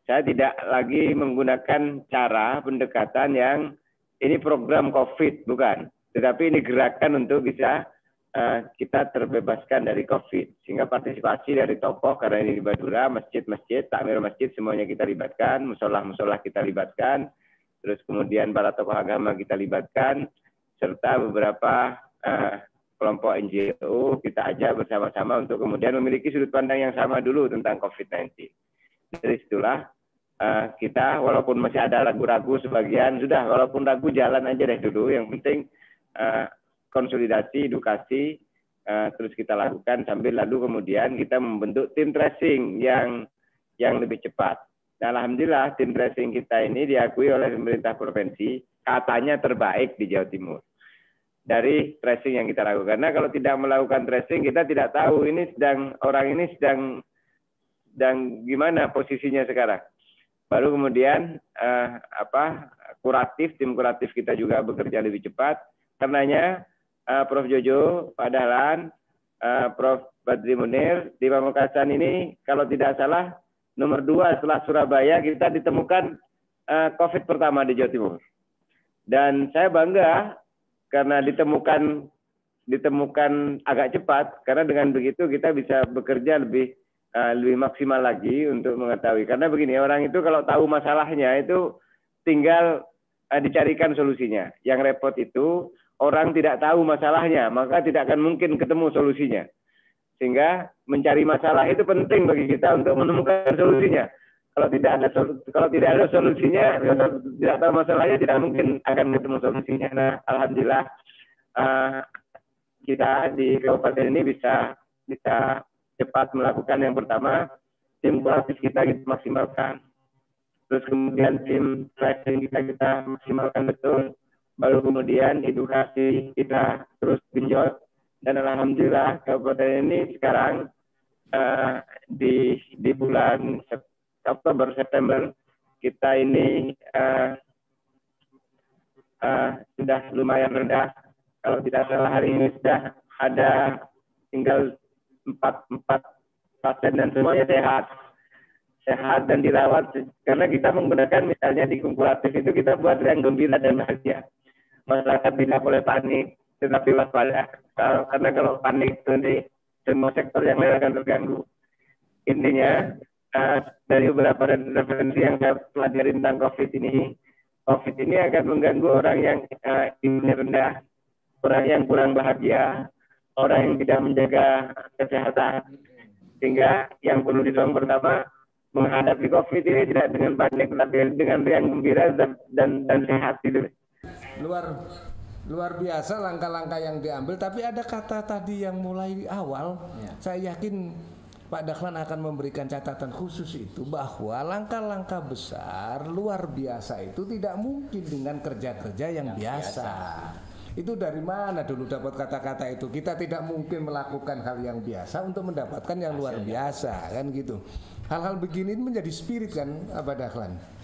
saya tidak lagi menggunakan cara pendekatan yang ini program COVID, bukan. Tetapi ini gerakan untuk bisa Eh, kita terbebaskan dari COVID. Sehingga partisipasi dari tokoh, karena ini di Badura, masjid-masjid, takmir masjid, semuanya kita libatkan, musolah-musolah kita libatkan, terus kemudian para tokoh agama kita libatkan, serta beberapa uh, kelompok NGO kita ajak bersama-sama untuk kemudian memiliki sudut pandang yang sama dulu tentang COVID-19. Dari situlah uh, kita walaupun masih ada ragu-ragu sebagian sudah walaupun ragu jalan aja deh dulu yang penting uh, konsolidasi, edukasi, uh, terus kita lakukan sambil lalu kemudian kita membentuk tim tracing yang yang lebih cepat. Nah, alhamdulillah tim tracing kita ini diakui oleh pemerintah provinsi katanya terbaik di Jawa Timur dari tracing yang kita lakukan. Nah, kalau tidak melakukan tracing kita tidak tahu ini sedang orang ini sedang sedang gimana posisinya sekarang. Baru kemudian uh, apa kuratif tim kuratif kita juga bekerja lebih cepat. Karenanya uh, Prof. Jojo, Pak Dahlan, uh, Prof. Badri Munir di Pamekasan ini kalau tidak salah nomor dua setelah Surabaya kita ditemukan uh, COVID pertama di Jawa Timur. Dan saya bangga karena ditemukan ditemukan agak cepat karena dengan begitu kita bisa bekerja lebih uh, lebih maksimal lagi untuk mengetahui karena begini orang itu kalau tahu masalahnya itu tinggal uh, dicarikan solusinya. Yang repot itu orang tidak tahu masalahnya, maka tidak akan mungkin ketemu solusinya. Sehingga mencari masalah itu penting bagi kita untuk menemukan solusinya. Kalau tidak ada kalau tidak ada solusinya, tidak tahu masalahnya, tidak mungkin akan ketemu solusinya. Nah, alhamdulillah uh, kita di kabupaten ini bisa bisa cepat melakukan yang pertama tim kuratif kita kita maksimalkan. Terus kemudian tim tracing kita kita maksimalkan betul baru kemudian edukasi kita terus genjot dan alhamdulillah kabupaten ini sekarang uh, di di bulan Oktober September kita ini uh, uh, sudah lumayan rendah. Kalau tidak salah hari ini sudah ada tinggal empat empat pasien dan semuanya sehat. Sehat dan dirawat. Karena kita menggunakan misalnya di kumulatif itu kita buat yang gembira dan bahagia. Masyarakat tidak boleh panik tetapi waspada. Karena kalau panik di semua sektor yang lain akan terganggu. Intinya uh, dari beberapa referensi yang saya pelajari tentang COVID ini, COVID ini akan mengganggu orang yang uh, imunnya rendah, orang yang kurang bahagia, orang yang tidak menjaga kesehatan. Sehingga yang perlu didorong pertama menghadapi COVID ini tidak dengan panik, tapi dengan yang gembira dan dan, dan sehat itu. Luar luar biasa langkah-langkah yang diambil, tapi ada kata tadi yang mulai awal, ya. saya yakin Pak Dahlan akan memberikan catatan khusus itu bahwa langkah-langkah besar luar biasa itu tidak mungkin dengan kerja-kerja yang, yang biasa. biasa. Itu dari mana dulu dapat kata-kata itu? Kita tidak mungkin melakukan hal yang biasa untuk mendapatkan yang luar biasa kan gitu. Hal-hal begini menjadi spirit kan Pak Dahlan.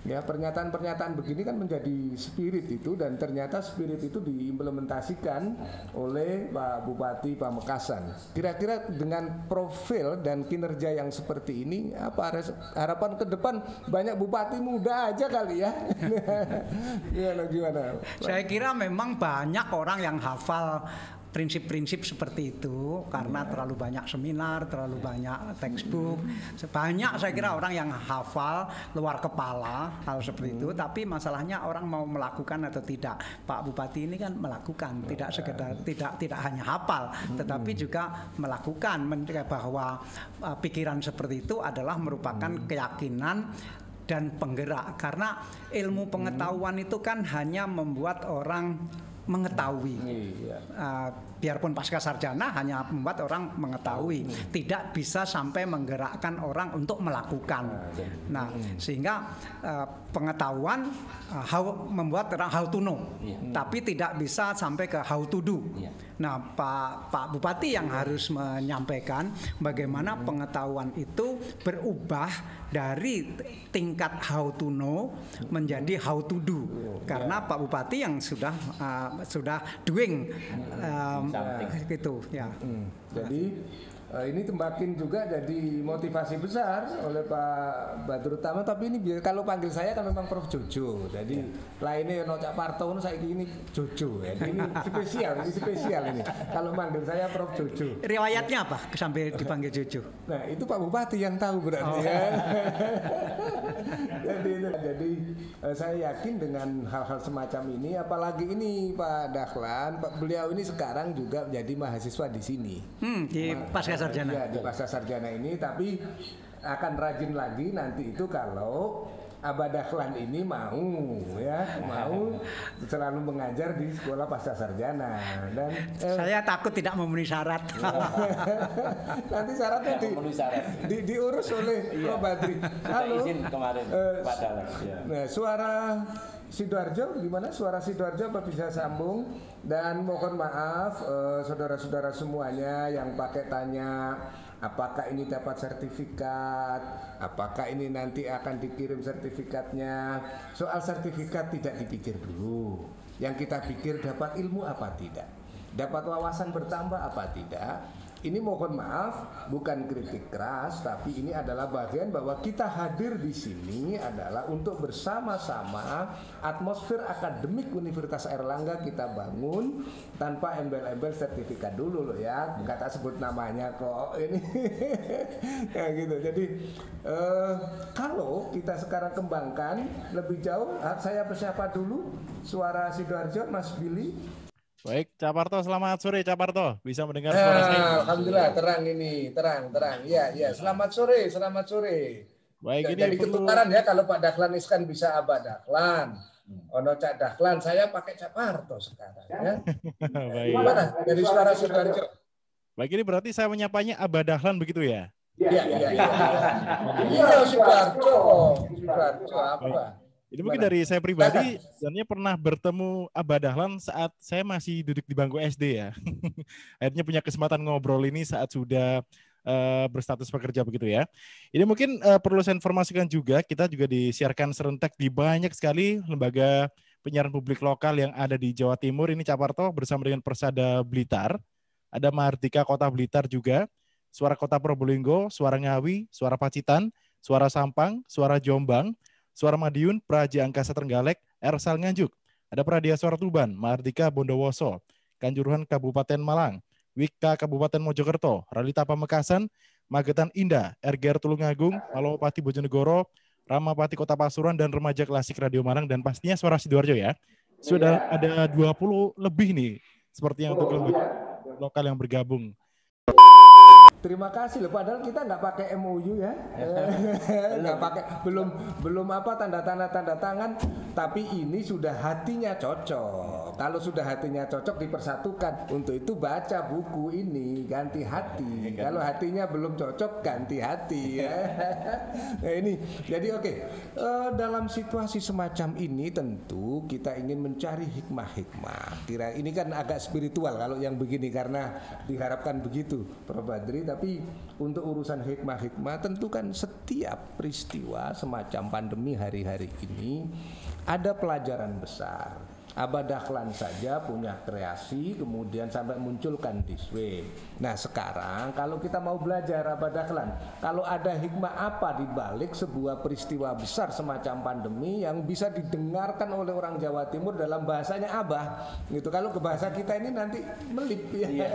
Ya, pernyataan-pernyataan begini kan menjadi spirit itu dan ternyata spirit itu diimplementasikan oleh Pak Bupati Pamekasan. Kira-kira dengan profil dan kinerja yang seperti ini apa harapan ke depan banyak bupati muda aja kali ya. gimana gimana? Saya kira memang banyak orang yang hafal prinsip-prinsip seperti itu karena terlalu banyak seminar, terlalu banyak textbook, banyak saya kira orang yang hafal luar kepala hal seperti itu, tapi masalahnya orang mau melakukan atau tidak. Pak Bupati ini kan melakukan, tidak sekedar tidak tidak hanya hafal, tetapi juga melakukan. Bahwa uh, pikiran seperti itu adalah merupakan keyakinan dan penggerak. Karena ilmu pengetahuan itu kan hanya membuat orang mengetahui. Iya. Uh, biarpun pasca sarjana hanya membuat orang mengetahui, hmm. tidak bisa sampai menggerakkan orang untuk melakukan. Nah, hmm. sehingga uh, pengetahuan uh, how, membuat orang how to know, iya. tapi tidak bisa sampai ke how to do. Iya. Nah, Pak Pak Bupati yang harus menyampaikan bagaimana pengetahuan itu berubah dari tingkat how to know menjadi how to do. Karena Pak Bupati yang sudah uh, sudah doing um, gitu ya. Hmm. Jadi Uh, ini tembakin juga jadi motivasi besar oleh Pak Badrut Tama tapi ini biar kalau panggil saya kan memang Prof. Jojo. Jadi ya. lainnya no Cak Parto saya ini Jojo ya. Ini spesial ini spesial ini. Kalau manggil saya Prof. Jojo. Riwayatnya apa sampai dipanggil Jojo? Nah itu Pak Bupati yang tahu berarti oh. ya. Jadi jadi uh, saya yakin dengan hal-hal semacam ini apalagi ini Pak Dahlan Pak beliau ini sekarang juga menjadi mahasiswa di sini. Hmm, di pasca sarjana. Ya, di pasca sarjana ini tapi akan rajin lagi nanti itu kalau Abah Dahlan ini mau ya mau selalu mengajar di sekolah pasca sarjana dan eh, saya takut tidak memenuhi syarat. Nanti syaratnya di, syarat. di, diurus oleh iya. Badri. Halo. izin kemarin uh, Pak Ya. Nah, suara Sidoarjo gimana? Suara Sidoarjo apa bisa sambung? Dan mohon maaf saudara saudara-saudara semuanya yang pakai tanya apakah ini dapat sertifikat, apakah ini nanti akan dikirim sertifikatnya. Soal sertifikat tidak dipikir dulu. Yang kita pikir dapat ilmu apa tidak, dapat wawasan bertambah apa tidak, ini mohon maaf bukan kritik keras tapi ini adalah bagian bahwa kita hadir di sini adalah untuk bersama-sama atmosfer akademik Universitas Erlangga kita bangun tanpa embel-embel sertifikat dulu loh ya. Kata sebut namanya kok. Ini ya gitu. Jadi eh, kalau kita sekarang kembangkan lebih jauh saya bersiapa dulu suara sidoarjo Mas Billy Baik, Caparto, selamat sore Caparto. Bisa mendengar suara saya? Alhamdulillah, terang ini, terang, terang. Iya, iya. Selamat sore, selamat sore. Baik, ini Jadi perlu... ketukaran ya kalau Pak Dahlan kan bisa Abah Dahlan. Ono Cak Dahlan, saya pakai Caparto sekarang ya. Baik. Gimana dari suara Sudarjo? Baik, ini berarti saya menyapanya Abah Dahlan begitu ya? Iya, iya, iya. Iya, Sudarjo. Sudarjo apa? Ini mungkin dari saya pribadi, sebenarnya pernah bertemu Abah Dahlan saat saya masih duduk di bangku SD ya. Akhirnya punya kesempatan ngobrol ini saat sudah uh, berstatus pekerja begitu ya. Ini mungkin uh, perlu saya informasikan juga, kita juga disiarkan serentak di banyak sekali lembaga penyiaran publik lokal yang ada di Jawa Timur. Ini Caparto bersama dengan Persada Blitar. Ada Mahardika Kota Blitar juga. Suara Kota Probolinggo, Suara Ngawi, Suara Pacitan, Suara Sampang, Suara Jombang, Suara Madiun, Praja Angkasa Trenggalek, Ersal Nganjuk. Ada Pradia Suara Tuban, Mahardika Bondowoso, Kanjuruhan Kabupaten Malang, Wika Kabupaten Mojokerto, Ralita Pamekasan, Magetan Indah, RGR Tulungagung, Malowapati Bojonegoro, Ramapati Kota Pasuruan, dan Remaja Klasik Radio Malang, dan pastinya Suara Sidoarjo ya. Sudah ada 20 lebih nih, seperti yang untuk lembaga lokal yang bergabung. Terima kasih loh, padahal kita nggak pakai MOU ya, nggak pakai, belum belum apa tanda tanda tanda tangan, tapi ini sudah hatinya cocok. Kalau sudah hatinya cocok dipersatukan, untuk itu baca buku ini ganti hati. Kalau hatinya belum cocok ganti hati. Ya. nah ini, jadi oke Eh, dalam situasi semacam ini tentu kita ingin mencari hikmah-hikmah. Kira ini kan agak spiritual kalau yang begini karena diharapkan begitu, Prof. Badri tapi untuk urusan hikmah-hikmah tentu kan setiap peristiwa semacam pandemi hari-hari ini ada pelajaran besar. Abah Dahlan saja punya kreasi kemudian sampai munculkan Diswe. Nah sekarang kalau kita mau belajar Abah Dahlan, kalau ada hikmah apa di balik sebuah peristiwa besar semacam pandemi yang bisa didengarkan oleh orang Jawa Timur dalam bahasanya Abah, gitu. Kalau ke bahasa kita ini nanti melip ya.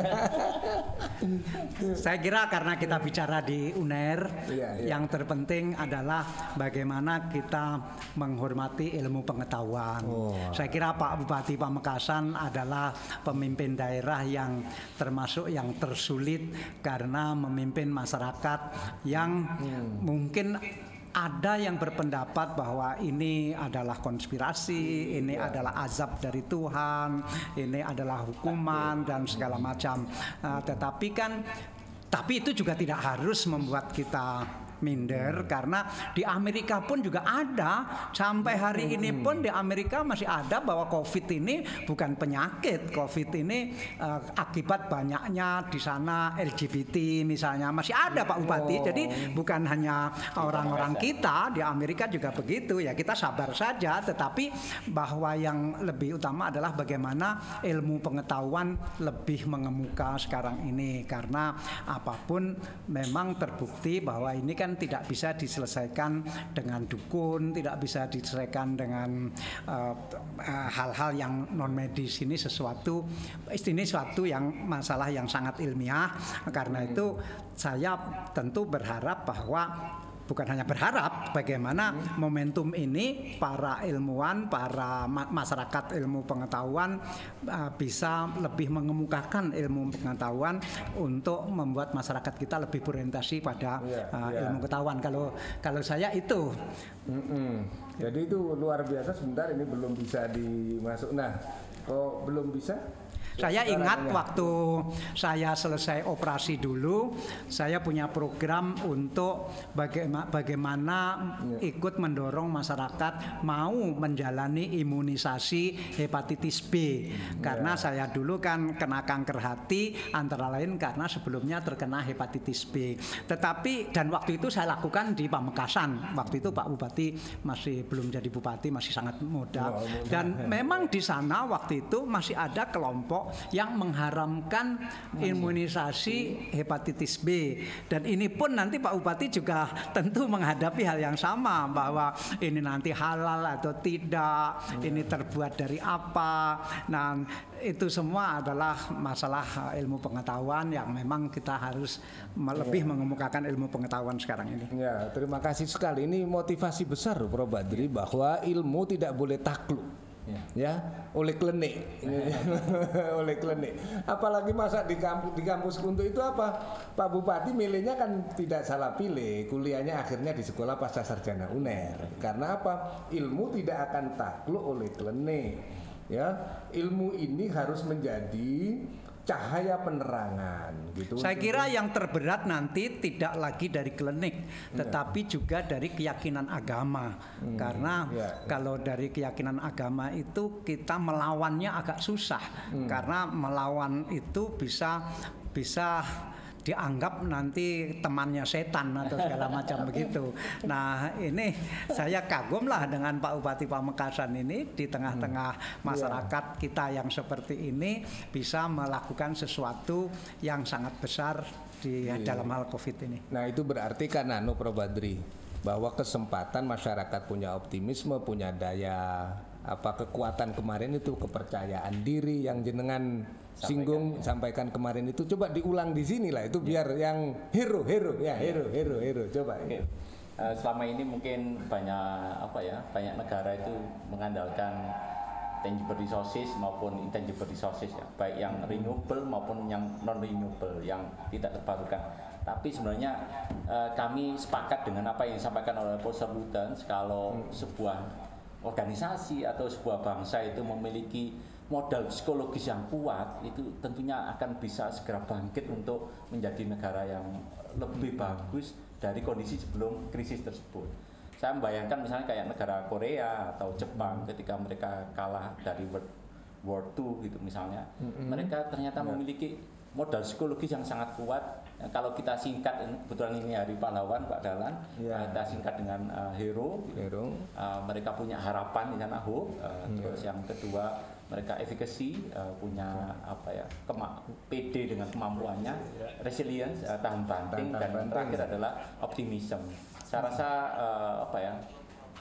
Saya kira karena kita bicara di UNER, Iya, iya. yang terpenting adalah bagaimana kita menghormati ilmu pengetahuan. Oh. Saya kira Pak Bupati Pamekasan adalah pemimpin daerah yang termasuk yang tersulit karena memimpin masyarakat yang Hmm. mungkin ada yang berpendapat bahwa ini adalah konspirasi, ini adalah azab dari Tuhan, ini adalah hukuman dan segala macam. Uh, tetapi kan, tapi itu juga tidak harus membuat kita minder karena di Amerika pun juga ada. Sampai hari ini pun di Amerika masih ada bahwa COVID ini bukan penyakit. COVID ini eh, akibat banyaknya di sana LGBT misalnya masih ada Pak Bupati. Jadi bukan hanya orang-orang kita di Amerika juga begitu. Ya kita sabar saja. Tetapi bahwa yang lebih utama adalah bagaimana ilmu pengetahuan lebih mengemuka sekarang ini. Karena apa pun memang terbukti bahwa ini kan tidak bisa diselesaikan dengan dukun, tidak bisa diselesaikan dengan eh, eh, hal-hal yang non medis ini sesuatu ini suatu yang masalah yang sangat ilmiah. Karena itu saya tentu berharap bahwa bukan hanya berharap bagaimana momentum ini para ilmuwan, para ma- masyarakat ilmu pengetahuan uh, bisa lebih mengemukakan ilmu pengetahuan untuk membuat masyarakat kita lebih berorientasi pada Iya, uh, iya. ilmu pengetahuan. Kalau kalau saya itu Mm-mm. Jadi itu luar biasa sebentar ini belum bisa dimasuk. Nah, kok belum bisa? Saya ingat Caranya. waktu saya selesai operasi dulu, saya punya program untuk bagaimana, bagaimana ikut mendorong masyarakat mau menjalani imunisasi hepatitis B. Karena saya dulu kan kena kanker hati antara lain karena sebelumnya terkena hepatitis B. Tetapi dan waktu itu saya lakukan di Pamekasan. Waktu itu Pak Bupati masih belum jadi bupati, masih sangat muda. Dan memang di sana waktu itu masih ada kelompok yang mengharamkan imunisasi hepatitis B dan ini pun nanti Pak Bupati juga tentu menghadapi hal yang sama bahwa ini nanti halal atau tidak ini terbuat dari apa nah itu semua adalah masalah eh, ilmu pengetahuan yang memang kita harus lebih mengemukakan ilmu pengetahuan sekarang ini Ya, terima kasih sekali. Ini motivasi besar Prof. Badri bahwa ilmu tidak boleh takluk. Ya, oleh klinik, oleh klinik. Apalagi masa di kampus di kampus untuk itu apa? Pak Bupati milihnya kan tidak salah pilih. Kuliahnya akhirnya di sekolah pasca sarjana UNER. Karena apa? Ilmu tidak akan takluk oleh klinik. Ya, ilmu ini harus menjadi cahaya penerangan gitu. Saya kira yang terberat nanti tidak lagi dari klinik, Iya. tetapi juga dari keyakinan agama. Karena Iya, iya. kalau dari keyakinan agama itu kita melawannya agak susah, Hmm. karena melawan itu bisa bisa dianggap nanti temannya setan atau segala macam begitu. Nah ini saya kagum lah dengan Pak Bupati Pamekasan ini di tengah-tengah masyarakat kita yang seperti ini bisa melakukan sesuatu yang sangat besar di dalam hal COVID ini. Nah itu berarti kan Anu Probadri bahwa kesempatan masyarakat punya optimisme, punya daya apa kekuatan kemarin itu kepercayaan diri yang jenengan singgung sampaikan kemarin itu coba diulang di sini lah itu biar yang hero hero ya hero hero hero coba. Oke. Eh, selama ini mungkin banyak apa ya banyak negara itu mengandalkan tangible resources maupun intangible resources ya. Baik yang renewable maupun yang non renewable yang tidak terbarukan. Tapi sebenarnya eh, kami sepakat dengan apa yang disampaikan oleh Profesor Lutens kalau sebuah organisasi atau sebuah bangsa itu memiliki modal psikologis yang kuat itu tentunya akan bisa segera bangkit untuk menjadi negara yang lebih bagus dari kondisi sebelum krisis tersebut. Saya membayangkan misalnya kayak negara Korea atau Jepang ketika mereka kalah dari World War II gitu misalnya, mereka ternyata memiliki modal psikologis yang sangat kuat. Ya, kalau kita singkat, kebetulan ini hari pahlawan Pak Dalan, Ya. kita singkat dengan uh, hero, hero Uh, mereka punya harapan di sana hope uh, Iya. terus yang kedua mereka efficacy uh, punya apa ya kema PD dengan kemampuannya resilience uh, tahan banting dan banting. terakhir adalah optimism saya rasa uh, apa ya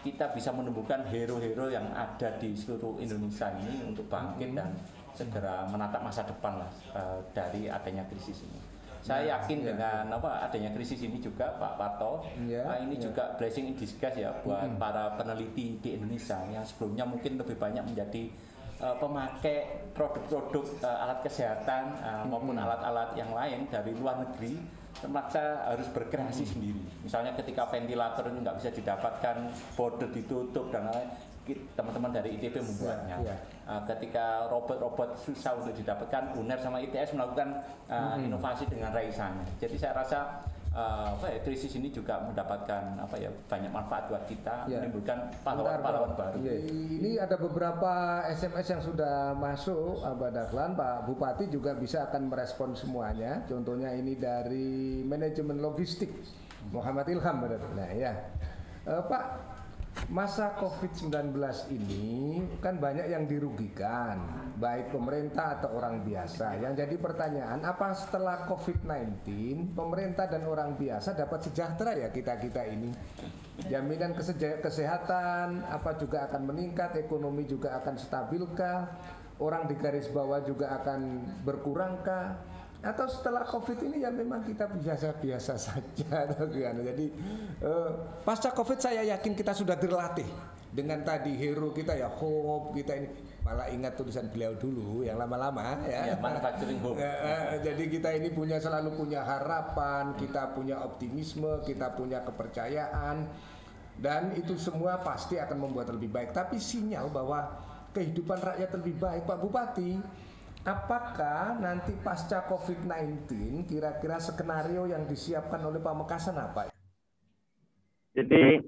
kita bisa menumbuhkan hero-hero yang ada di seluruh Indonesia ini untuk bangkit Hmm. dan segera menatap masa depan lah uh, dari adanya krisis ini. Saya yakin iya. dengan apa adanya krisis ini juga Pak Parto, Iya, uh, ini iya. juga blessing in disguise ya buat para peneliti di Indonesia yang sebelumnya mungkin lebih banyak menjadi uh, pemakai produk-produk uh, alat kesehatan uh, maupun alat-alat yang lain dari luar negeri terpaksa harus berkreasi sendiri. Misalnya ketika ventilator ini nggak bisa didapatkan, border ditutup dan lain ki- teman-teman dari ITB membuatnya. Iya, iya. Uh, ketika robot-robot susah untuk didapatkan, UNER sama ITS melakukan uh, inovasi dengan raisanya. Jadi saya rasa uh, apa ya krisis ini juga mendapatkan apa ya banyak manfaat buat kita, Iya. menimbulkan pahlawan-pahlawan baru. Iya. Ini ada beberapa SMS yang sudah masuk, Abah Dahlan. Pak Bupati juga bisa akan merespon semuanya. Contohnya ini dari manajemen logistik Muhammad Ilham. berarti. Nah ya, Eh, Pak, masa COVID-19 ini kan banyak yang dirugikan, baik pemerintah atau orang biasa. Yang jadi pertanyaan, apa setelah COVID-19 pemerintah dan orang biasa dapat sejahtera ya kita-kita ini? Jaminan kesehatan apa juga akan meningkat, ekonomi juga akan stabilkah? Orang di garis bawah juga akan berkurangkah? Atau setelah COVID ini ya memang kita biasa-biasa saja? Jadi eh, pasca COVID saya yakin kita sudah terlatih dengan tadi hero kita ya hope kita ini malah ingat tulisan beliau dulu yang lama-lama ya. Ya, manufacturing hope. Eh, eh, jadi kita ini punya selalu punya harapan, kita punya optimisme, kita punya kepercayaan dan itu semua pasti akan membuat lebih baik. Tapi sinyal bahwa kehidupan rakyat lebih baik, Pak Bupati. Apakah nanti pasca COVID-19 kira-kira skenario yang disiapkan oleh Pamekasan apa? Jadi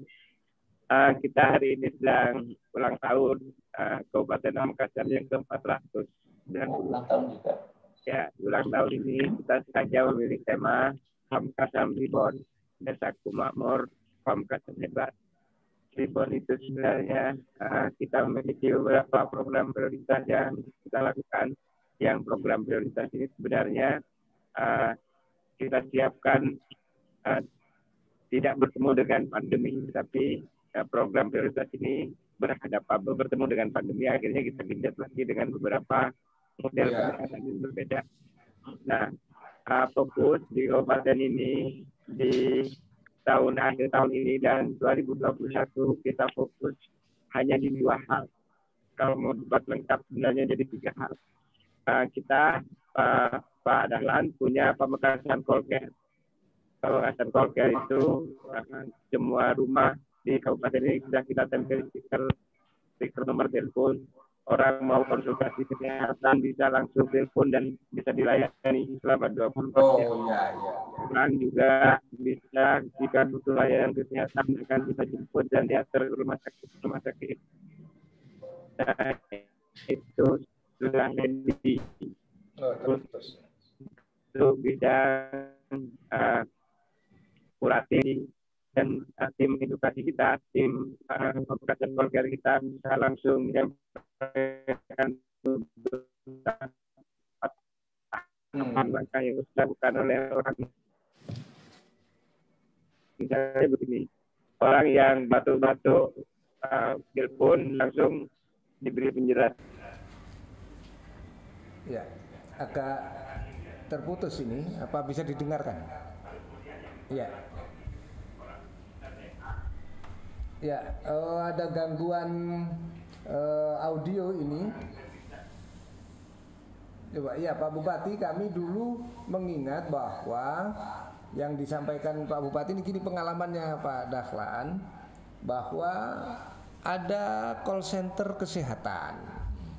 eh, kita hari ini sedang ulang tahun eh, Kabupaten Pamekasan yang ke-400 dan Ulang tahun juga. ya ulang tahun ini kita sengaja memilih tema Pamekasan Reborn Desaku Makmur Pamekasan Hebat Reborn itu sebenarnya eh, kita memiliki beberapa program prioritas yang kita lakukan yang program prioritas ini sebenarnya eh, kita siapkan eh, tidak bertemu dengan pandemi tapi eh, program prioritas ini berhadapan bertemu dengan pandemi akhirnya kita genjot lagi dengan beberapa model Ya. pendekatan yang berbeda. Nah, eh, fokus di kabupaten ini di tahun akhir tahun ini dan 2021 kita fokus hanya di dua hal. Kalau mau debat lengkap sebenarnya jadi tiga hal. Eh, kita eh, Pak Dahlan punya pamekasan Kolker. Pamekasan Kolker itu eh, semua rumah di kabupaten ini sudah kita tempel stiker stiker nomor telepon orang mau konsultasi kesehatan bisa langsung telepon dan bisa dilayani selama 24 jam. ya ya. Orang juga bisa jika butuh layanan kesehatan akan bisa jemput dan diantar ke rumah sakit rumah sakit. Nah, itu sudah ready Oh, untuk bidang uh, kurasi dan uh, tim edukasi kita, tim uh, keluarga kita bisa langsung menyampaikan langkah yang dilakukan oleh orang. Misalnya begini orang yang batuk-batuk uh, telepon langsung diberi penjelasan ya agak terputus ini. Apa bisa didengarkan? Ya. Ya uh, ada gangguan uh, audio ini. Coba, ya Pak Bupati, kami dulu mengingat bahwa yang disampaikan Pak Bupati ini kini pengalamannya Pak Dahlan bahwa ada call center kesehatan.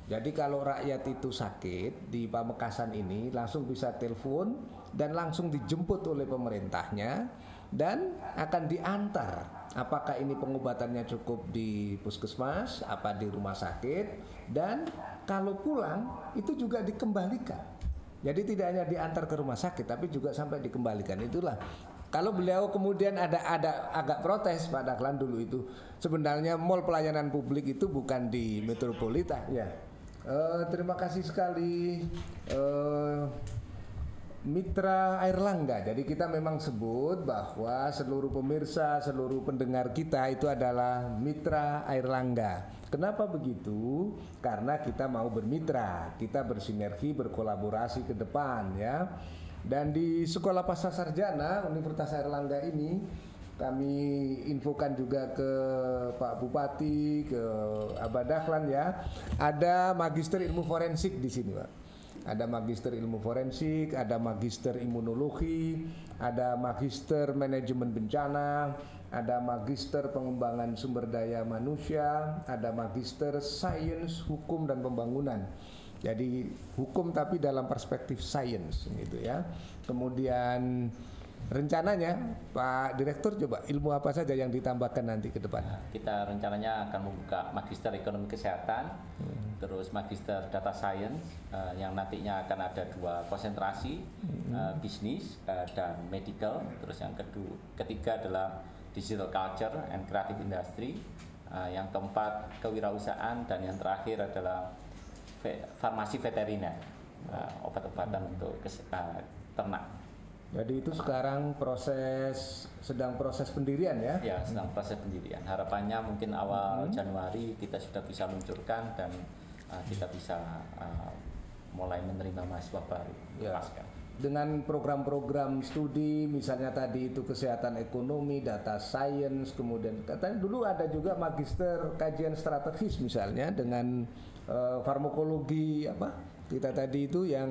Jadi kalau rakyat itu sakit di Pamekasan ini langsung bisa telepon dan langsung dijemput oleh pemerintahnya dan akan diantar apakah ini pengobatannya cukup di puskesmas, apa di rumah sakit dan kalau pulang itu juga dikembalikan. Jadi tidak hanya diantar ke rumah sakit tapi juga sampai dikembalikan. Itulah kalau beliau kemudian ada ada agak protes Pak Dahlan dulu itu sebenarnya mall pelayanan publik itu bukan di metropolitan ya. Uh, terima kasih sekali uh, Mitra Air Langga. Jadi kita memang sebut bahwa seluruh pemirsa, seluruh pendengar kita itu adalah Mitra Air Langga. Kenapa begitu? Karena kita mau bermitra, kita bersinergi, berkolaborasi ke depan ya. Dan di Sekolah Pasca Sarjana Universitas Airlangga ini kami infokan juga ke Pak Bupati, ke Abah Dahlan ya. Ada magister ilmu forensik di sini, Pak. Ada magister ilmu forensik, ada magister imunologi, ada magister manajemen bencana, ada magister pengembangan sumber daya manusia, ada magister sains, hukum dan pembangunan. Jadi hukum tapi dalam perspektif sains gitu ya. Kemudian rencananya Pak Direktur coba ilmu apa saja yang ditambahkan nanti ke depan? Kita rencananya akan membuka magister ekonomi kesehatan, hmm. terus magister data science uh, yang nantinya akan ada dua konsentrasi hmm. uh, bisnis uh, dan medical, terus yang kedua ketiga adalah digital culture and creative industry. Uh, yang keempat kewirausahaan dan yang terakhir adalah ve farmasi veteriner, uh, obat-obatan hmm. untuk uh, ternak. Jadi itu sekarang proses sedang proses pendirian ya? Ya, sedang proses pendirian. Harapannya mungkin awal hmm. Januari kita sudah bisa luncurkan dan uh, kita bisa uh, mulai menerima mahasiswa baru. Ya. Pasca dengan program-program studi misalnya tadi itu kesehatan ekonomi, data science, kemudian katanya dulu ada juga magister kajian strategis misalnya dengan uh, farmakologi apa kita tadi itu yang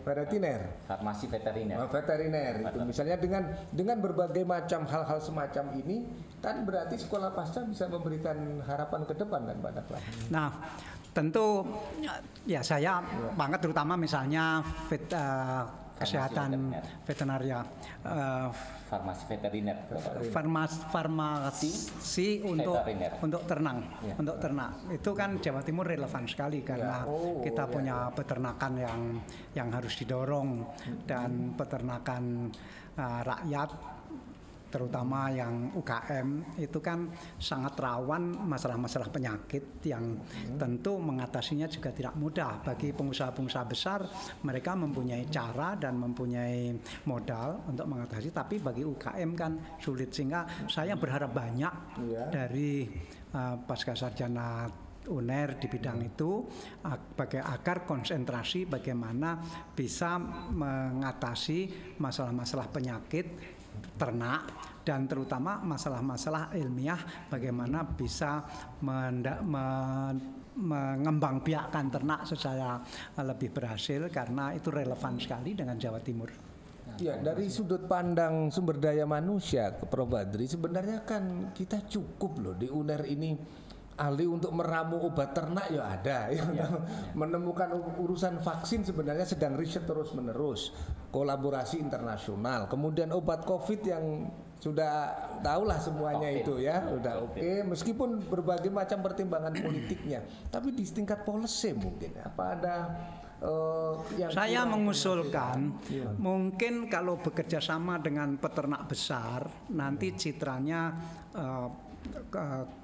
veteriner. Farmasi veteriner. Oh, veteriner itu. Misalnya dengan dengan berbagai macam hal-hal semacam ini kan berarti sekolah pasca bisa memberikan harapan ke depan kan Pak Daklan nah tentu ya saya banget terutama misalnya fit, uh, kesehatan veterinaria. Uh, farmasi veteriner farmas farmasi si untuk veteriner. untuk ternang ya. untuk ternak itu kan Jawa Timur relevan sekali karena ya. oh, kita ya. punya peternakan yang yang harus didorong dan peternakan uh, rakyat terutama yang UKM itu kan sangat rawan masalah-masalah penyakit yang hmm. tentu mengatasinya juga tidak mudah bagi pengusaha-pengusaha besar mereka mempunyai cara dan mempunyai modal untuk mengatasi tapi bagi UKM kan sulit sehingga saya berharap banyak yeah. dari uh, pasca sarjana UNER di bidang itu bagai agar konsentrasi bagaimana bisa mengatasi masalah-masalah penyakit ternak dan terutama masalah-masalah ilmiah bagaimana bisa mendak, men, mengembangbiakkan ternak secara lebih berhasil karena itu relevan sekali dengan Jawa Timur. Ya, dari sudut pandang sumber daya manusia, Prof. Badri, sebenarnya kan kita cukup loh di UNER ini ahli untuk meramu obat ternak ya ada ya, ya. menemukan urusan vaksin sebenarnya sedang riset terus menerus kolaborasi internasional kemudian obat covid yang sudah tahulah semuanya Oke. itu ya, udah oke. Meskipun berbagai macam pertimbangan politiknya, tapi di tingkat policy mungkin apa ada eh, yang Saya kurang mengusulkan Iya. mungkin kalau bekerja sama dengan peternak besar nanti citranya ke-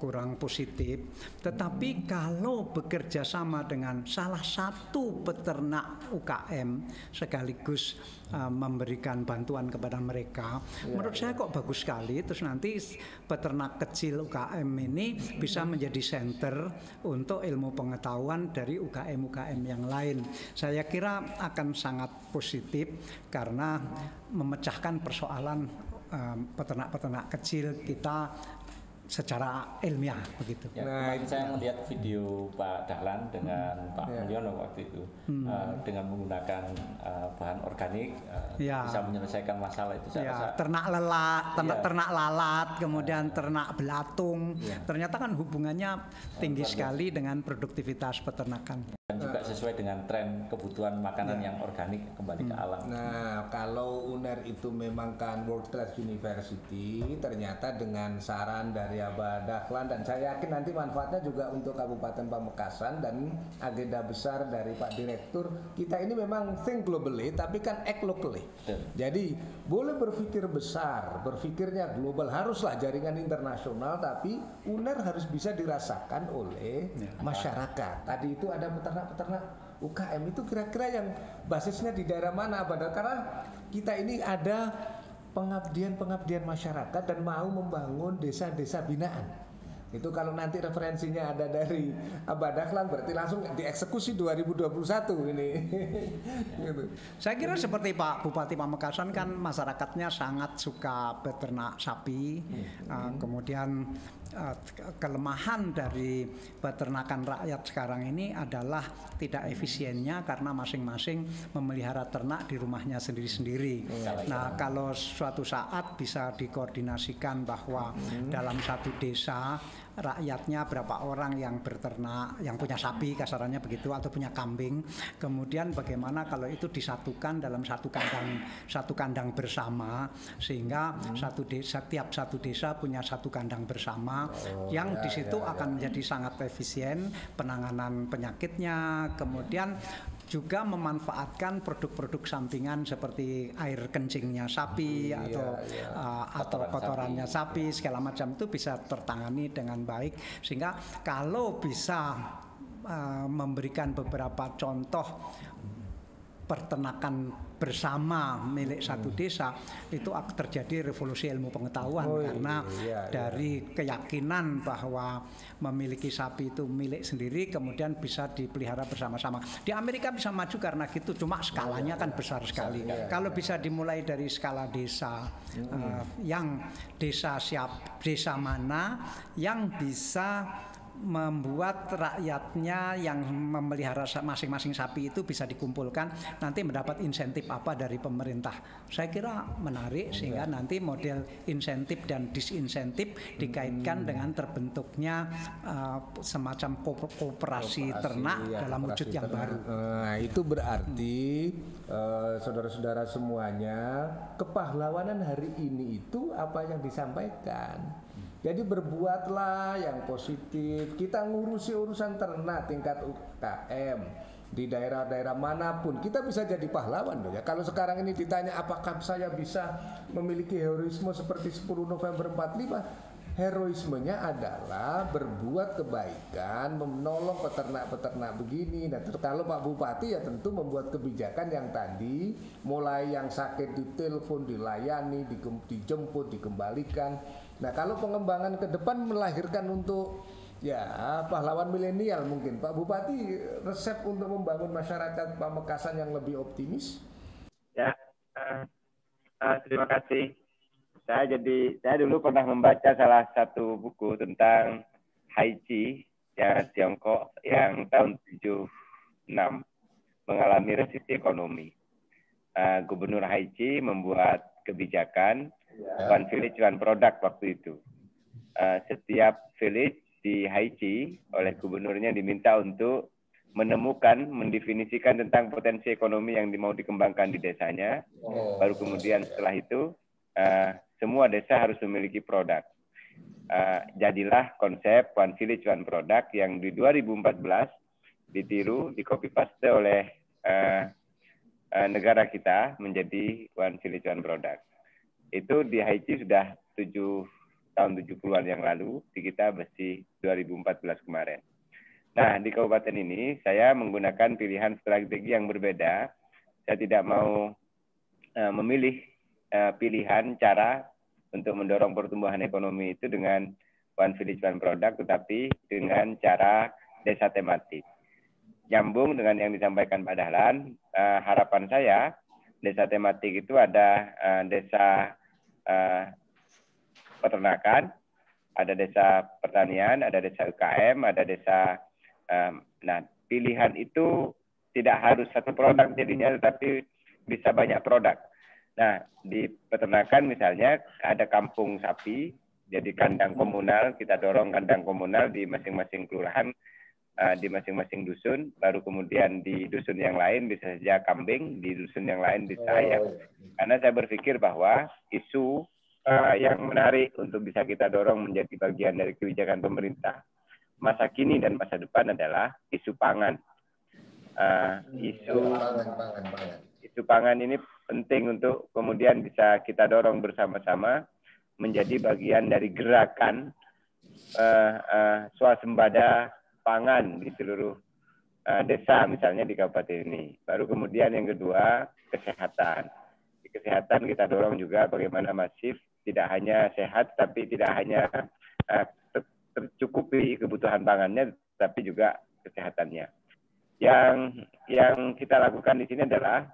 kurang positif. Tetapi kalau bekerja sama dengan salah satu peternak UKM sekaligus eh, memberikan bantuan kepada mereka, menurut saya kok bagus sekali. Terus nanti peternak kecil UKM ini bisa menjadi center untuk ilmu pengetahuan dari UKM-UKM yang lain. Saya kira akan sangat positif karena memecahkan persoalan eh, peternak-peternak kecil kita secara ilmiah begitu. Ya, Nah, kemarin saya melihat video Pak Dahlan dengan Pak Ya. Mulyono waktu itu eh, dengan menggunakan eh, bahan organik eh, Ya. bisa menyelesaikan masalah itu saya Ya, rasa ternak lelat, ternak, Iya. ternak lalat, kemudian ternak belatung. Iya. Ternyata kan hubungannya tinggi sekali dengan produktivitas peternakan. dan juga sesuai dengan tren kebutuhan makanan Ya. yang organik kembali Hmm. ke alam. Nah, kalau UNER itu memang kan World Class University, ternyata dengan saran dari Abah Dahlan dan saya yakin nanti manfaatnya juga untuk Kabupaten Pamekasan dan agenda besar dari Pak Direktur, kita ini memang think globally tapi kan act locally. Jadi boleh berpikir besar, berpikirnya global. Haruslah jaringan internasional tapi UNER harus bisa dirasakan oleh masyarakat. Tadi itu ada peternak-peternak UKM itu kira-kira yang basisnya di daerah mana? Padahal karena kita ini ada pengabdian-pengabdian masyarakat dan mau membangun desa-desa binaan. Itu kalau nanti referensinya ada dari Abah Dahlan berarti langsung dieksekusi 2021 ini. gitu. Saya kira seperti Pak Bupati Pamekasan kan masyarakatnya sangat suka beternak sapi. Uh, kemudian uh, ke- kelemahan dari peternakan rakyat sekarang ini adalah tidak efisiennya karena masing-masing memelihara ternak di rumahnya sendiri-sendiri. Nah, kalau suatu saat bisa dikoordinasikan bahwa dalam satu desa rakyatnya berapa orang yang berternak, yang punya sapi kasarannya begitu atau punya kambing. Kemudian bagaimana kalau itu disatukan dalam satu kandang satu kandang bersama sehingga satu desa tiap satu desa punya satu kandang bersama yang di situ akan menjadi sangat efisien penanganan penyakitnya, kemudian juga memanfaatkan produk-produk sampingan seperti air kencingnya sapi atau uh, atau Kotoran kotorannya sapi segala macam itu bisa tertangani dengan baik. Sehingga kalau bisa uh, memberikan beberapa contoh peternakan bersama milik satu desa itu terjadi revolusi ilmu pengetahuan Oh, karena iya, iya. dari keyakinan bahwa memiliki sapi itu milik sendiri kemudian bisa dipelihara bersama-sama. Di Amerika bisa maju karena gitu cuma skalanya kan besar sekali. Kalau bisa dimulai dari skala desa eh, yang desa siap desa mana yang bisa membuat rakyatnya yang memelihara masing-masing sapi itu bisa dikumpulkan nanti mendapat insentif apa dari pemerintah. Saya kira menarik sehingga nanti model insentif dan disinsentif dikaitkan dengan terbentuknya uh, semacam ko- kooperasi ternak iya, dalam wujud yang ternak. baru. Nah, itu berarti eh, saudara-saudara semuanya, kepahlawanan hari ini itu apa yang disampaikan. Jadi berbuatlah yang positif. Kita ngurusi urusan ternak tingkat UKM di daerah-daerah mana pun kita bisa jadi pahlawan loh ya. Kalau sekarang ini ditanya apakah saya bisa memiliki heroisme seperti 10 November 45 heroismenya adalah berbuat kebaikan, menolong peternak-peternak begini. Nah, kalau Pak Bupati ya tentu membuat kebijakan yang tadi, mulai yang sakit ditelepon, dilayani, dijemput, dikembalikan. Nah, kalau pengembangan ke depan melahirkan untuk ya pahlawan milenial mungkin Pak Bupati resep untuk membangun masyarakat Pamekasan yang lebih optimis. Ya, eh, eh, terima kasih. Saya jadi saya dulu pernah membaca salah satu buku tentang Haiji ya Tiongkok yang tahun 76 mengalami resesi ekonomi. Eh, Gubernur Haiji membuat kebijakan one village one product waktu itu. Eh, setiap village di Haiji oleh gubernurnya diminta untuk menemukan, mendefinisikan tentang potensi ekonomi yang mau dikembangkan di desanya. Baru kemudian setelah itu eh, semua desa harus memiliki produk. Uh, jadilah konsep One Village One Product yang di 2014 ditiru, di copy paste oleh uh, uh, negara kita menjadi One Village One Product. Itu di Haiti sudah tujuh tahun 70-an yang lalu, di kita masih 2014 kemarin. Nah, di kabupaten ini saya menggunakan pilihan strategi yang berbeda. Saya tidak mau uh, memilih uh, pilihan cara untuk mendorong pertumbuhan ekonomi itu dengan one village one product, tetapi dengan cara desa tematik. Nyambung dengan yang disampaikan Pak Dahlan, uh, harapan saya desa tematik itu ada uh, desa uh, peternakan, ada desa pertanian, ada desa UKM, ada desa um, nah pilihan itu tidak harus satu produk jadinya tetapi bisa banyak produk. Nah di peternakan misalnya ada kampung sapi jadi kandang komunal kita dorong kandang komunal di masing-masing kelurahan uh, di masing-masing dusun baru kemudian di dusun yang lain bisa saja kambing di dusun yang lain bisa ayam karena saya berpikir bahwa isu uh, yang menarik untuk bisa kita dorong menjadi bagian dari kebijakan pemerintah masa kini dan masa depan adalah isu pangan. Uh, isu isu pangan ini penting untuk kemudian bisa kita dorong bersama-sama menjadi bagian dari gerakan uh, uh, swasembada pangan di seluruh uh, desa misalnya di kabupaten ini. Baru kemudian yang kedua kesehatan. Di kesehatan kita dorong juga bagaimana masif tidak hanya sehat tapi tidak hanya uh, tercukupi kebutuhan pangannya, tapi juga kesehatannya. Yang yang kita lakukan di sini adalah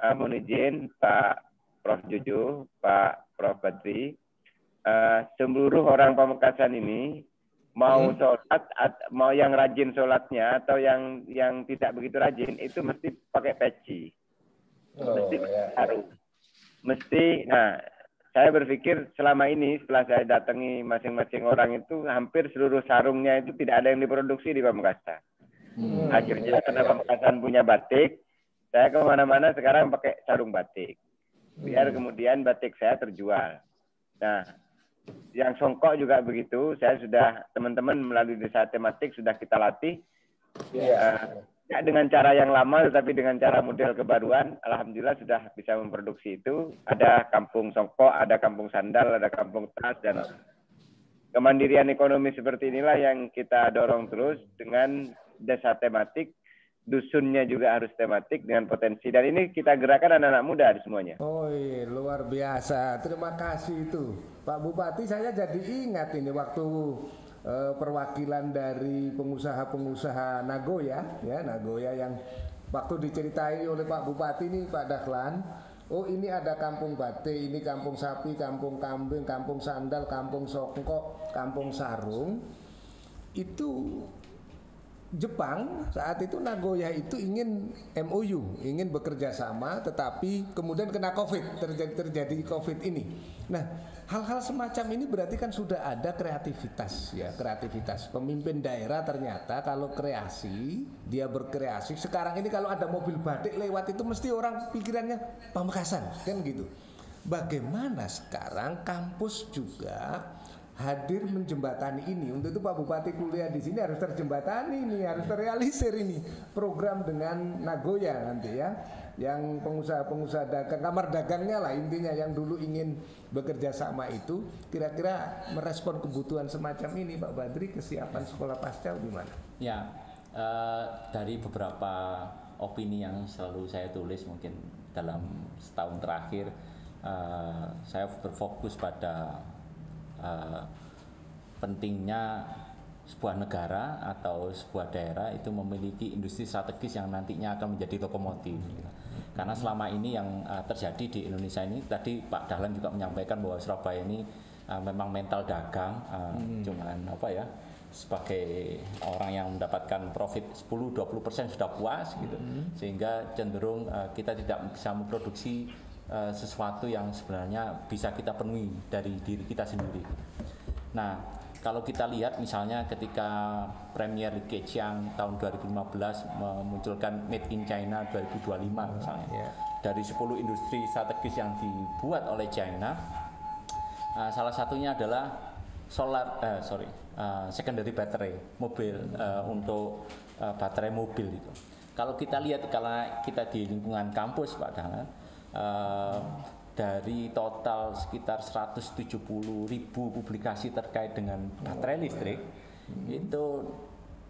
uh, mohon Pak Prof Jojo, Pak Prof Badri, uh, seluruh orang Pamekasan ini mau hmm. sholat, mau yang rajin sholatnya atau yang yang tidak begitu rajin itu mesti pakai peci, oh, mesti ya. harus, mesti. Nah, saya berpikir selama ini setelah saya datangi masing-masing orang itu hampir seluruh sarungnya itu tidak ada yang diproduksi di Pamekasan. Hmm. Akhirnya karena Pamekasan punya batik, saya ke mana-mana sekarang pakai sarung batik. Biar hmm. kemudian batik saya terjual. Nah, yang songkok juga begitu. Saya sudah teman-teman melalui desa tematik sudah kita latih. Yeah. Uh, ya dengan cara yang lama tetapi dengan cara model kebaruan alhamdulillah sudah bisa memproduksi itu ada kampung songkok ada kampung sandal ada kampung tas dan kemandirian ekonomi seperti inilah yang kita dorong terus dengan desa tematik dusunnya juga harus tematik dengan potensi dan ini kita gerakan anak-anak muda semuanya. Oh iya, luar biasa. Terima kasih itu. Pak Bupati saya jadi ingat ini waktu uh, perwakilan dari pengusaha-pengusaha Nagoya ya Nagoya yang waktu diceritai oleh Pak Bupati ini Pak Dahlan Oh ini ada kampung bate, ini kampung sapi, kampung kambing, kampung sandal, kampung songkok, kampung sarung. Itu Jepang saat itu Nagoya itu ingin MOU, ingin bekerja sama, tetapi kemudian kena COVID, terjadi terjadi COVID ini. Nah, hal-hal semacam ini berarti kan sudah ada kreativitas ya, kreativitas. Pemimpin daerah ternyata kalau kreasi, dia berkreasi. Sekarang ini kalau ada mobil batik lewat itu mesti orang pikirannya Pamekasan, kan gitu. Bagaimana sekarang kampus juga hadir menjembatani ini. Untuk itu Pak Bupati kuliah di sini harus terjembatani ini, harus terrealisir ini program dengan Nagoya nanti ya. Yang pengusaha-pengusaha dagang, kamar dagangnya lah intinya yang dulu ingin bekerja sama itu kira-kira merespon kebutuhan semacam ini Pak Badri kesiapan sekolah pasca gimana? Ya, uh, dari beberapa opini yang selalu saya tulis mungkin dalam setahun terakhir uh, saya berfokus pada uh, pentingnya sebuah negara atau sebuah daerah itu memiliki industri strategis yang nantinya akan menjadi lokomotif. Karena selama ini yang uh, terjadi di Indonesia ini tadi Pak Dahlan juga menyampaikan bahwa Surabaya ini uh, memang mental dagang, uh, hmm. cuman apa ya sebagai orang yang mendapatkan profit 10-20% sudah puas gitu, hmm. sehingga cenderung uh, kita tidak bisa memproduksi uh, sesuatu yang sebenarnya bisa kita penuhi dari diri kita sendiri. Nah, kalau kita lihat misalnya ketika Premier League Keqiang tahun 2015 memunculkan Made in China 2025 misalnya. Yeah. Dari 10 industri strategis yang dibuat oleh China, Uh, salah satunya adalah solar, uh, sorry, uh, secondary battery mobil uh, untuk uh, baterai mobil itu. Kalau kita lihat kalau kita di lingkungan kampus Pak Dahlan, uh, dari total sekitar 170 ribu publikasi terkait dengan baterai listrik hmm. itu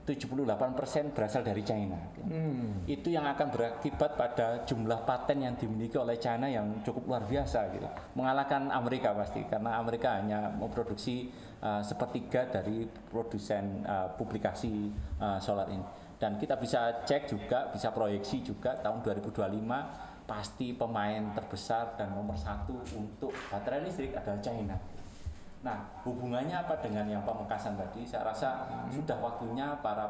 78% berasal dari China. Hmm. Itu yang akan berakibat pada jumlah paten yang dimiliki oleh China yang cukup luar biasa gitu. Mengalahkan Amerika pasti karena Amerika hanya memproduksi uh, sepertiga dari produsen uh, publikasi uh, solar ini. Dan kita bisa cek juga, bisa proyeksi juga tahun 2025 pasti pemain terbesar dan nomor satu untuk baterai listrik adalah China. Nah, hubungannya apa dengan yang pemekasan tadi? Saya rasa hmm. sudah waktunya para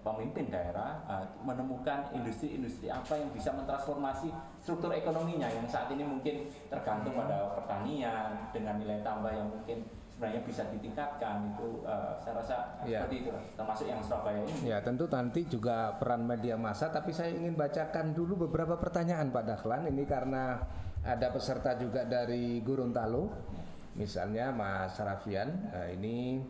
pemimpin daerah uh, menemukan industri-industri apa yang bisa mentransformasi struktur ekonominya yang saat ini mungkin tergantung pada pertanian dengan nilai tambah yang mungkin sebenarnya bisa ditingkatkan itu uh, saya rasa ya. seperti itu termasuk yang Surabaya ini. Ya tentu nanti juga peran media massa tapi saya ingin bacakan dulu beberapa pertanyaan Pak Dahlan ini karena ada peserta juga dari Gorontalo misalnya Mas Rafian nah ini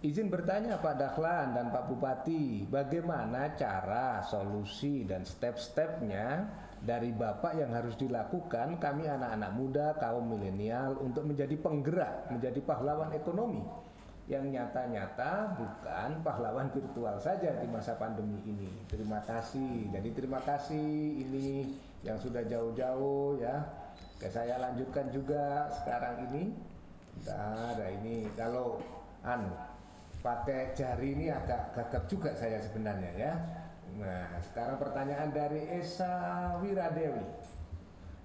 izin bertanya Pak Dahlan dan Pak Bupati bagaimana cara solusi dan step-stepnya dari Bapak yang harus dilakukan kami anak-anak muda, kaum milenial untuk menjadi penggerak, menjadi pahlawan ekonomi yang nyata-nyata bukan pahlawan virtual saja di masa pandemi ini. Terima kasih. Jadi terima kasih ini yang sudah jauh-jauh ya. Oke, saya lanjutkan juga sekarang ini. Nah, ada ini kalau anu pakai jari ini agak gagap juga saya sebenarnya ya. Nah, sekarang pertanyaan dari Esa Wiradewi.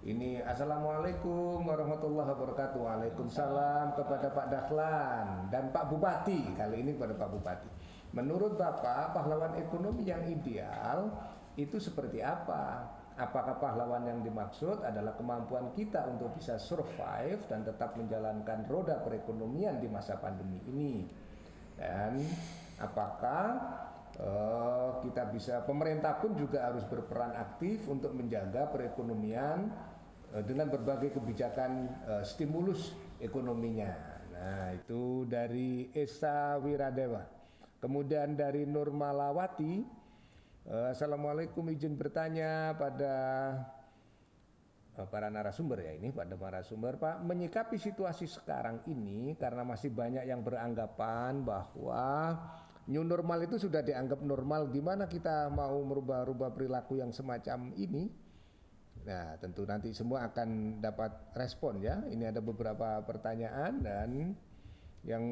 Ini Assalamualaikum warahmatullahi wabarakatuh Waalaikumsalam kepada Pak Dahlan Dan Pak Bupati Kali ini kepada Pak Bupati Menurut Bapak pahlawan ekonomi yang ideal Itu seperti apa? Apakah pahlawan yang dimaksud adalah kemampuan kita untuk bisa survive Dan tetap menjalankan roda perekonomian di masa pandemi ini Dan apakah uh, kita bisa pemerintah pun juga harus berperan aktif untuk menjaga perekonomian uh, dengan berbagai kebijakan uh, stimulus ekonominya. Nah, itu dari Esa Wiradewa. Kemudian dari Nurmalawati, uh, Assalamualaikum izin bertanya pada para narasumber ya ini pada narasumber Pak menyikapi situasi sekarang ini karena masih banyak yang beranggapan bahwa new normal itu sudah dianggap normal. Gimana kita mau merubah-rubah perilaku yang semacam ini? Nah tentu nanti semua akan dapat respon ya. Ini ada beberapa pertanyaan dan yang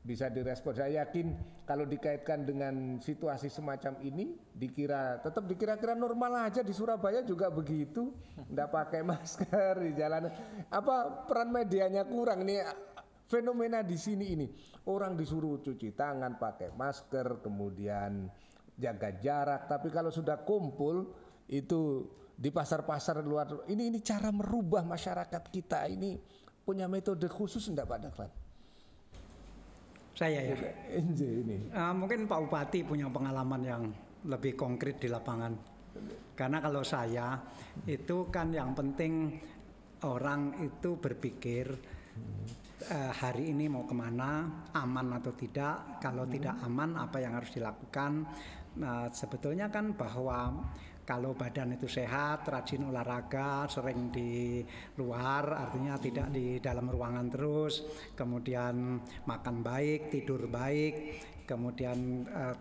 bisa direspon. Saya yakin kalau dikaitkan dengan situasi semacam ini dikira tetap dikira-kira normal aja. Di Surabaya juga begitu. Tidak pakai masker di jalan. Apa peran medianya kurang? Nih fenomena di sini ini orang disuruh cuci tangan pakai masker kemudian jaga jarak tapi kalau sudah kumpul itu di pasar-pasar luar ini ini cara merubah masyarakat kita ini punya metode khusus enggak Pak Daklan? Saya ya. Ini. Uh, mungkin Pak Bupati punya pengalaman yang lebih konkret di lapangan. Karena kalau saya itu kan yang penting orang itu berpikir uh, hari ini mau ke mana, aman atau tidak. Kalau hmm. tidak aman, apa yang harus dilakukan? Nah, sebetulnya kan bahwa kalau badan itu sehat, rajin olahraga, sering di luar, artinya tidak di dalam ruangan terus, kemudian makan baik, tidur baik, kemudian uh,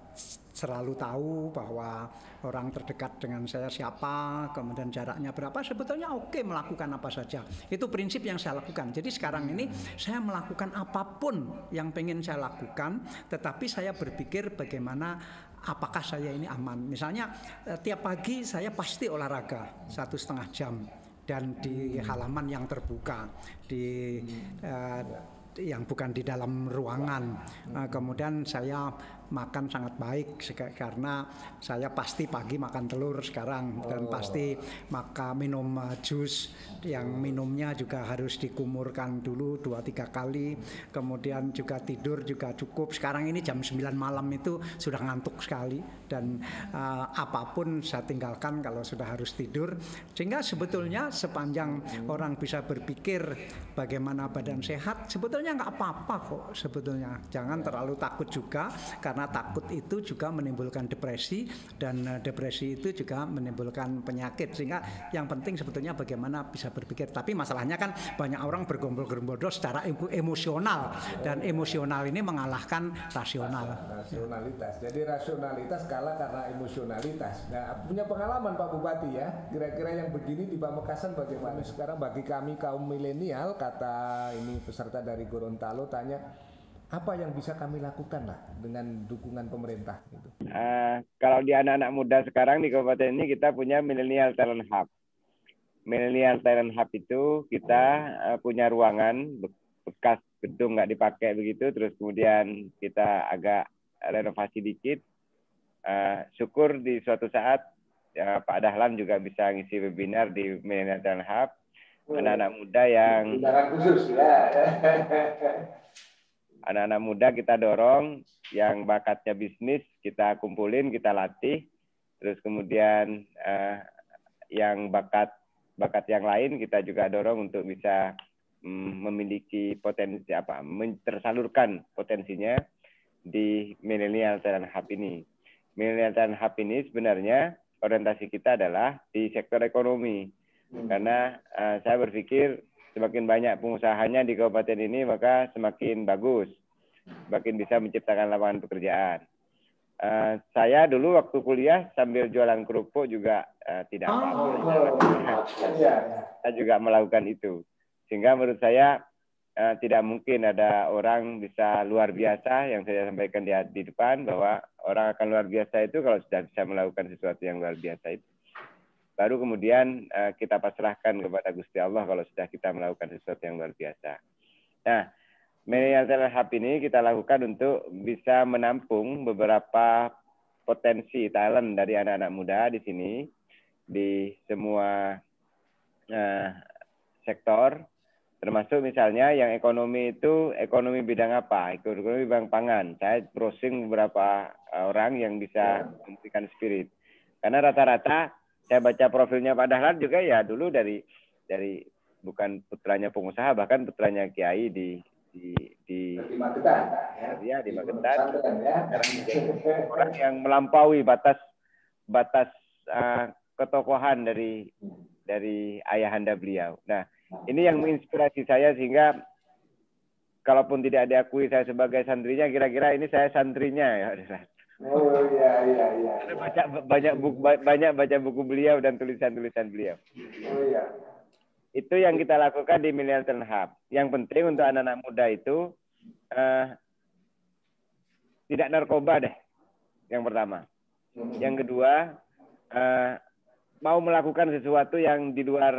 selalu tahu bahwa orang terdekat dengan saya siapa, kemudian jaraknya berapa, sebetulnya oke melakukan apa saja. Itu prinsip yang saya lakukan. Jadi sekarang ini saya melakukan apa pun yang pengen saya lakukan, tetapi saya berpikir bagaimana apakah saya ini aman. Misalnya eh, tiap pagi saya pasti olahraga satu setengah jam dan di halaman yang terbuka di uh, yang bukan di dalam ruangan. Uh, kemudian saya makan sangat baik karena saya pasti pagi makan telur sekarang dan pasti maka minum uh, jus yang minumnya juga harus dikumurkan dulu dua tiga kali kemudian juga tidur juga cukup. Sekarang ini jam 9 malam itu sudah ngantuk sekali dan uh, apa pun saya tinggalkan kalau sudah harus tidur. Sehingga sebetulnya sepanjang orang bisa berpikir bagaimana badan sehat sebetulnya nggak apa-apa kok sebetulnya. Jangan terlalu takut juga karena takut itu juga menimbulkan depresi dan uh, depresi itu juga menimbulkan penyakit. Sehingga yang penting sebetulnya bagaimana bisa berpikir. Tapi masalahnya kan banyak orang bergombol-gombol secara emosional. Dan emosional ini mengalahkan rasional. Rasionalitas. Jadi rasionalitas kalah karena emosionalitas. Nah punya pengalaman Pak Bupati ya. Kira-kira yang begini di Pamekasan bagaimana? Sekarang bagi kami kaum milenial kata ini peserta dari Gorontalo tanya apa yang bisa kami lakukan lah dengan dukungan pemerintah gitu? Uh, kalau di anak-anak muda sekarang di kabupaten ini kita punya Millennial Talent Hub. Millennial Talent Hub itu kita uh, punya ruangan bekas gedung nggak dipakai begitu, terus kemudian kita agak renovasi dikit. Uh, syukur di suatu saat ya, Pak Dahlan juga bisa ngisi webinar di Millennial Talent Hub. Anak-anak muda yang khusus ya anak-anak muda kita dorong yang bakatnya bisnis kita kumpulin kita latih. Terus kemudian uh, yang bakat bakat yang lain kita juga dorong untuk bisa um, memiliki potensi apa tersalurkan potensinya di milenial talent hub ini. Milenial talent hub ini sebenarnya orientasi kita adalah di sektor ekonomi. Karena uh, saya berpikir semakin banyak pengusahanya di kabupaten ini maka semakin bagus, semakin bisa menciptakan lapangan pekerjaan. Uh, saya dulu waktu kuliah sambil jualan kerupuk juga uh, tidak apa-apa. Oh, iya, iya. Saya juga melakukan itu. Sehingga menurut saya uh, tidak mungkin ada orang bisa luar biasa yang saya sampaikan di, di depan bahwa orang akan luar biasa itu kalau sudah bisa melakukan sesuatu yang luar biasa itu baru kemudian uh, kita pasrahkan kepada Gusti Allah kalau sudah kita melakukan sesuatu yang luar biasa. Nah, Millennial Hub ini kita lakukan untuk bisa menampung beberapa potensi talent dari anak-anak muda di sini di semua uh, sektor termasuk misalnya yang ekonomi itu ekonomi bidang apa? Ekonomi bidang pangan. Saya browsing beberapa orang yang bisa memberikan spirit. Karena rata-rata saya baca profilnya Pak Dahlan juga ya dulu dari dari bukan putranya pengusaha bahkan putranya kiai di di di, Magetan ya di Magetan ya. orang yang melampaui batas batas uh, ketokohan dari dari ayahanda beliau. Nah, ini yang menginspirasi saya sehingga kalaupun tidak diakui saya sebagai santrinya, kira-kira ini saya santrinya ya. Oh iya iya iya. Baca banyak buku banyak baca buku beliau dan tulisan-tulisan beliau. Oh iya. Itu yang kita lakukan di Millennial Hub. Yang penting untuk anak-anak muda itu uh, tidak narkoba deh. Yang pertama. Yang kedua uh, mau melakukan sesuatu yang di luar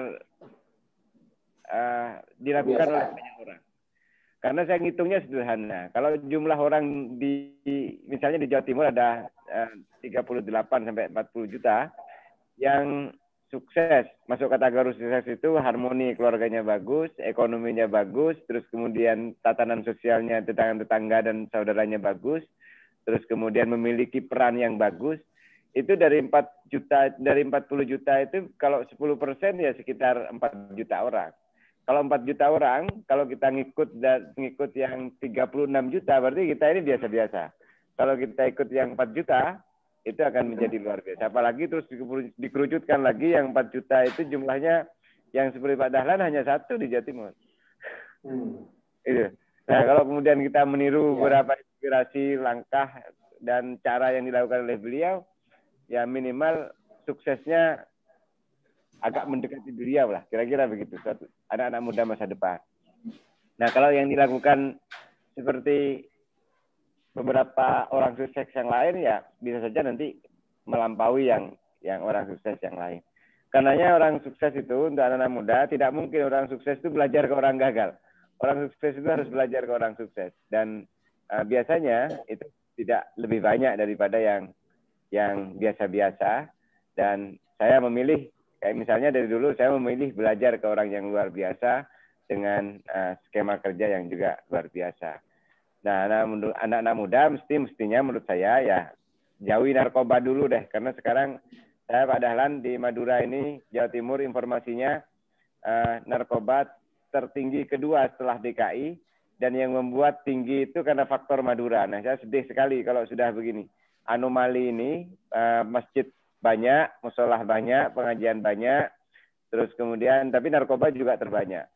uh, dilakukan Biasa. oleh banyak orang. Karena saya ngitungnya sederhana. Kalau jumlah orang di misalnya di Jawa Timur ada eh, 38 sampai 40 juta yang sukses. Masuk kategori sukses itu harmoni keluarganya bagus, ekonominya bagus, terus kemudian tatanan sosialnya tetangga-tetangga dan saudaranya bagus, terus kemudian memiliki peran yang bagus. Itu dari 4 juta dari 40 juta itu kalau 10 persen ya sekitar 4 juta orang. Kalau 4 juta orang, kalau kita ngikut dan ngikut yang 36 juta, berarti kita ini biasa-biasa. Kalau kita ikut yang 4 juta, itu akan menjadi luar biasa. Apalagi terus dikerucutkan lagi yang 4 juta itu jumlahnya yang seperti Pak Dahlan hanya satu di Jawa Timur. Hmm. Itu. Nah, kalau kemudian kita meniru ya. beberapa inspirasi, langkah, dan cara yang dilakukan oleh beliau, ya minimal suksesnya agak mendekati beliau lah, kira-kira begitu. Suatu anak-anak muda masa depan. Nah, kalau yang dilakukan seperti beberapa orang sukses yang lain ya bisa saja nanti melampaui yang yang orang sukses yang lain. Karenanya orang sukses itu untuk anak-anak muda tidak mungkin orang sukses itu belajar ke orang gagal. Orang sukses itu harus belajar ke orang sukses dan uh, biasanya itu tidak lebih banyak daripada yang yang biasa-biasa dan saya memilih kayak misalnya dari dulu saya memilih belajar ke orang yang luar biasa dengan uh, skema kerja yang juga luar biasa. Nah, anak-anak muda mesti mestinya menurut saya ya jauhi narkoba dulu deh karena sekarang saya Pak Dahlan di Madura ini Jawa Timur informasinya uh, narkoba tertinggi kedua setelah DKI dan yang membuat tinggi itu karena faktor Madura. Nah, saya sedih sekali kalau sudah begini. Anomali ini uh, masjid banyak, musolah banyak, pengajian banyak, terus kemudian tapi narkoba juga terbanyak.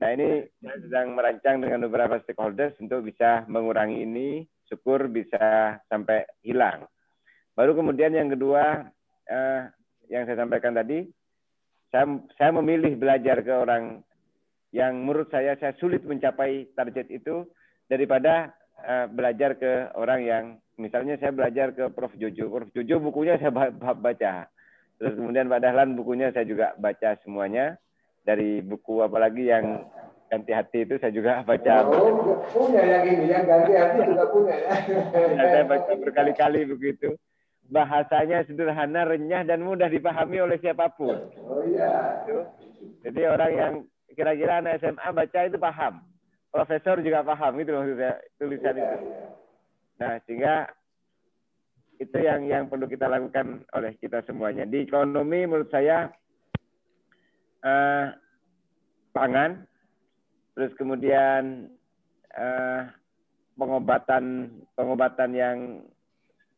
Nah ini saya sedang merancang dengan beberapa stakeholders untuk bisa mengurangi ini, syukur bisa sampai hilang. Baru kemudian yang kedua, eh, yang saya sampaikan tadi, saya, saya memilih belajar ke orang yang menurut saya saya sulit mencapai target itu daripada eh, belajar ke orang yang misalnya saya belajar ke Prof Jojo. Prof Jojo bukunya saya baca. Terus kemudian Pak Dahlan bukunya saya juga baca semuanya dari buku apalagi yang ganti hati itu saya juga baca. Oh, punya yang ini, yang ganti hati juga punya ya. ya saya baca berkali-kali begitu. Bahasanya sederhana, renyah dan mudah dipahami oleh siapa pun. Oh iya. Jadi orang yang kira-kira anak SMA baca itu paham. Profesor juga paham itu maksudnya tulisan itu. Nah, sehingga itu yang yang perlu kita lakukan oleh kita semuanya. Di ekonomi menurut saya uh, pangan, terus kemudian uh, pengobatan pengobatan yang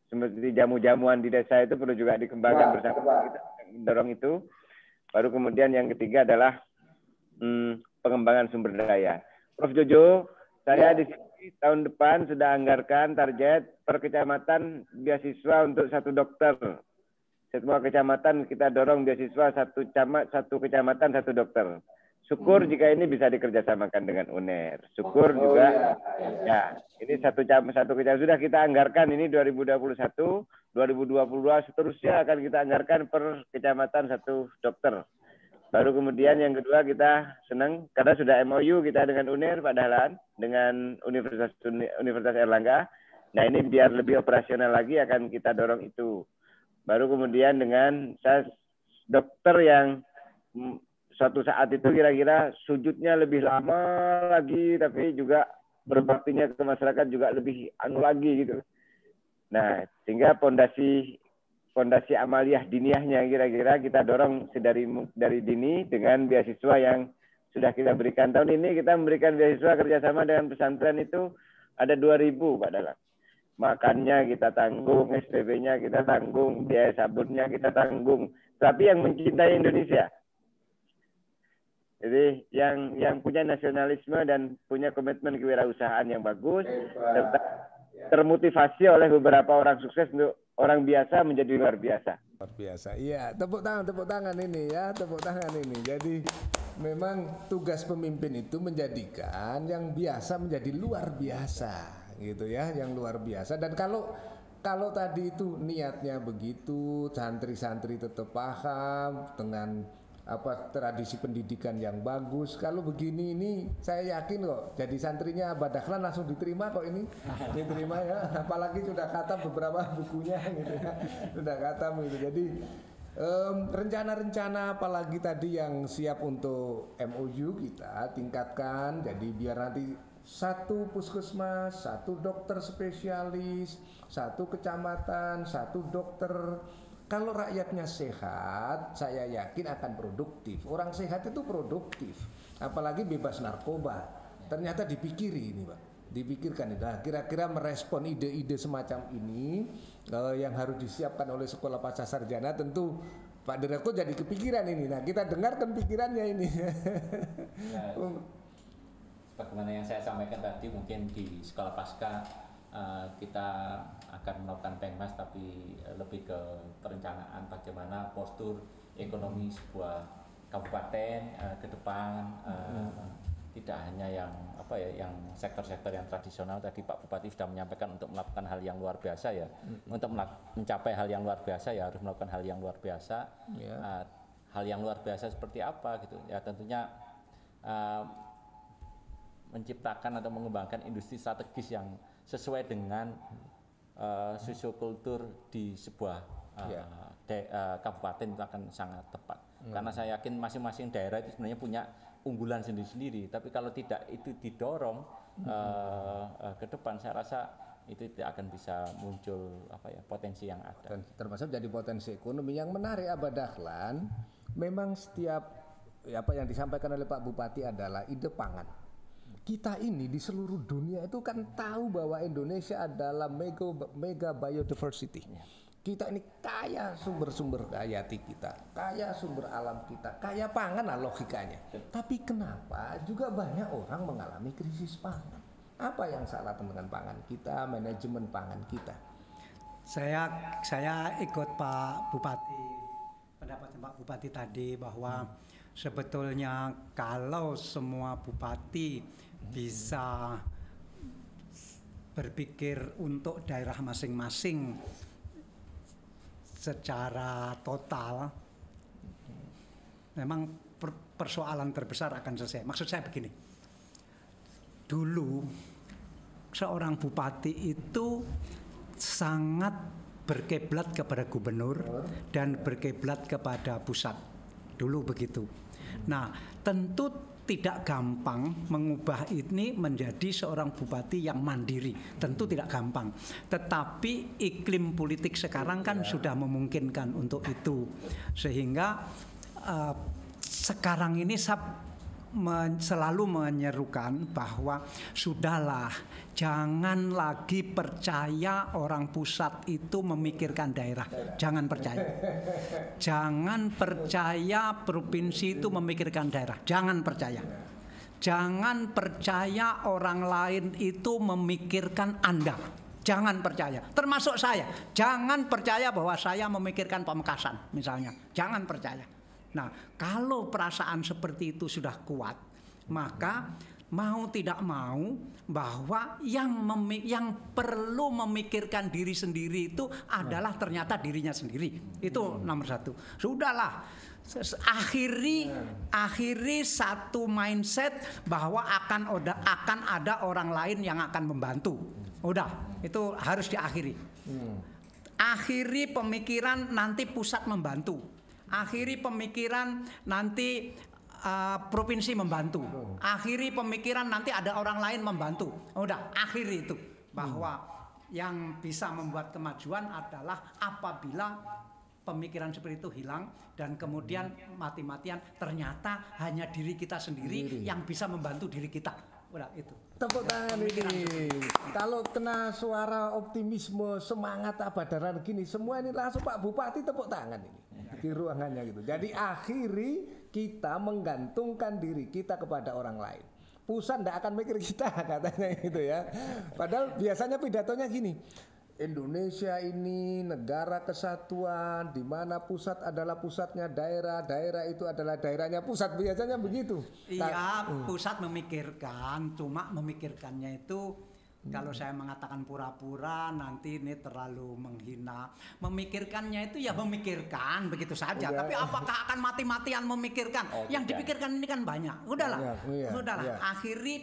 seperti jamu-jamuan di desa itu perlu juga dikembangkan bersama kita mendorong itu. Baru kemudian yang ketiga adalah hmm, pengembangan sumber daya. Prof Jojo, saya ya. di sini tahun depan sudah anggarkan target per kecamatan beasiswa untuk satu dokter semua kecamatan kita dorong beasiswa satu camat satu kecamatan satu dokter. Syukur hmm. jika ini bisa dikerjasamakan dengan UNER. Syukur oh, juga ya, ya. ya ini satu jam satu kecamatan sudah kita anggarkan ini 2021, 2022 seterusnya akan kita anggarkan per kecamatan satu dokter. Baru kemudian yang kedua kita senang karena sudah MOU kita dengan UNER Pak Dahlan dengan Universitas Universitas Erlangga. Nah ini biar lebih operasional lagi akan kita dorong itu. Baru kemudian dengan saya dokter yang suatu saat itu kira-kira sujudnya lebih lama lagi tapi juga berbaktinya ke masyarakat juga lebih anu lagi gitu. Nah, sehingga fondasi fondasi amaliyah diniahnya kira-kira kita dorong dari dari dini dengan beasiswa yang sudah kita berikan tahun ini kita memberikan beasiswa kerjasama dengan pesantren itu ada 2000 Pak Dalam makannya kita tanggung, SPP-nya kita tanggung, biaya sabunnya kita tanggung. Tapi yang mencintai Indonesia. Jadi yang yang punya nasionalisme dan punya komitmen kewirausahaan yang bagus, serta termotivasi oleh beberapa orang sukses untuk orang biasa menjadi luar biasa. Luar biasa. Iya, tepuk tangan, tepuk tangan ini ya, tepuk tangan ini. Jadi memang tugas pemimpin itu menjadikan yang biasa menjadi luar biasa gitu ya yang luar biasa dan kalau kalau tadi itu niatnya begitu santri-santri tetap paham dengan apa tradisi pendidikan yang bagus. Kalau begini ini saya yakin kok jadi santrinya Badaklan langsung diterima kok ini. Diterima ya apalagi sudah kata beberapa bukunya gitu ya. Sudah kata gitu. Jadi rencana-rencana um, apalagi tadi yang siap untuk MOU kita tingkatkan. Jadi biar nanti satu puskesmas, satu dokter spesialis, satu kecamatan, satu dokter. Kalau rakyatnya sehat, saya yakin akan produktif. Orang sehat itu produktif, apalagi bebas narkoba. Ternyata dipikiri ini, Pak. Dipikirkan itu. Nah, kira-kira merespon ide-ide semacam ini uh, yang harus disiapkan oleh sekolah pasca sarjana tentu Pak Direktur jadi kepikiran ini. Nah, kita dengarkan pikirannya ini. Ya, bagaimana yang saya sampaikan tadi mungkin di sekolah pasca uh, kita akan melakukan pengmas tapi lebih ke perencanaan bagaimana postur ekonomi sebuah kabupaten uh, ke depan uh, hmm. tidak hanya yang apa ya yang sektor-sektor yang tradisional tadi Pak Bupati sudah menyampaikan untuk melakukan hal yang luar biasa ya hmm. untuk mencapai hal yang luar biasa ya harus melakukan hal yang luar biasa yeah. uh, hal yang luar biasa seperti apa gitu ya tentunya uh, menciptakan atau mengembangkan industri strategis yang sesuai dengan uh, sosiokultur di sebuah uh, Iya. de- uh, kabupaten itu akan sangat tepat. Karena saya yakin masing-masing daerah itu sebenarnya punya unggulan sendiri-sendiri. Tapi kalau tidak itu didorong uh, uh, ke depan, saya rasa itu tidak akan bisa muncul apa ya potensi yang ada. dan termasuk jadi potensi ekonomi yang menarik Abah Dahlan memang setiap ya, apa yang disampaikan oleh Pak Bupati adalah ide pangan kita ini di seluruh dunia itu kan tahu bahwa Indonesia adalah mega mega biodiversity. Kita ini kaya sumber-sumber hayati kita kaya sumber alam kita kaya pangan lah logikanya. Tapi kenapa juga banyak orang mengalami krisis pangan? Apa yang salah dengan pangan kita manajemen pangan kita? Saya saya ikut Pak Bupati pendapatnya Pak Bupati tadi bahwa sebetulnya kalau semua bupati bisa berpikir untuk daerah masing-masing secara total memang per- persoalan terbesar akan selesai. Maksud saya begini. Dulu seorang bupati itu sangat berkeblat kepada gubernur dan berkeblat kepada pusat. Dulu begitu. Nah, tentu tidak gampang mengubah ini menjadi seorang bupati yang mandiri. Tentu tidak gampang. Tetapi iklim politik sekarang kan sudah memungkinkan untuk itu. Sehingga eh, sekarang ini saya men- selalu menyerukan bahwa sudahlah jangan lagi percaya orang pusat itu memikirkan daerah jangan percaya jangan percaya provinsi itu memikirkan daerah jangan percaya jangan percaya orang lain itu memikirkan Anda Jangan percaya, termasuk saya. Jangan percaya bahwa saya memikirkan Pamekasan, misalnya. Jangan percaya. Nah, kalau perasaan seperti itu sudah kuat, maka mau tidak mau bahwa yang memi- yang perlu memikirkan diri sendiri itu adalah ternyata dirinya sendiri. Itu nomor satu. Sudahlah. Akhiri akhiri satu mindset bahwa akan ada akan ada orang lain yang akan membantu. Udah, itu harus diakhiri. Akhiri pemikiran nanti pusat membantu. Akhiri pemikiran nanti uh, provinsi membantu. Akhiri pemikiran nanti ada orang lain membantu. Udah, akhiri itu bahwa yang bisa membuat kemajuan adalah apabila pemikiran seperti itu hilang dan kemudian mati-matian ternyata hanya diri kita sendiri yang bisa membantu diri kita. Udah itu. Tepuk tangan ini. Kalau kena suara optimisme, semangat abadaran gini, semua ini langsung Pak Bupati tepuk tangan ini di ruangannya gitu. Jadi akhiri kita menggantungkan diri kita kepada orang lain. Pusat tidak akan mikir kita katanya gitu ya. Padahal biasanya pidatonya gini. Indonesia ini negara kesatuan di mana pusat adalah pusatnya daerah, daerah itu adalah daerahnya pusat biasanya begitu. Iya, pusat memikirkan, cuma memikirkannya itu kalau saya mengatakan pura-pura nanti ini terlalu menghina. Memikirkannya itu ya memikirkan begitu saja. Iya. Tapi apakah akan mati-matian memikirkan? Oh, Yang tidak. dipikirkan ini kan banyak. Udahlah, Banyak, iya, udahlah. iya. Akhiri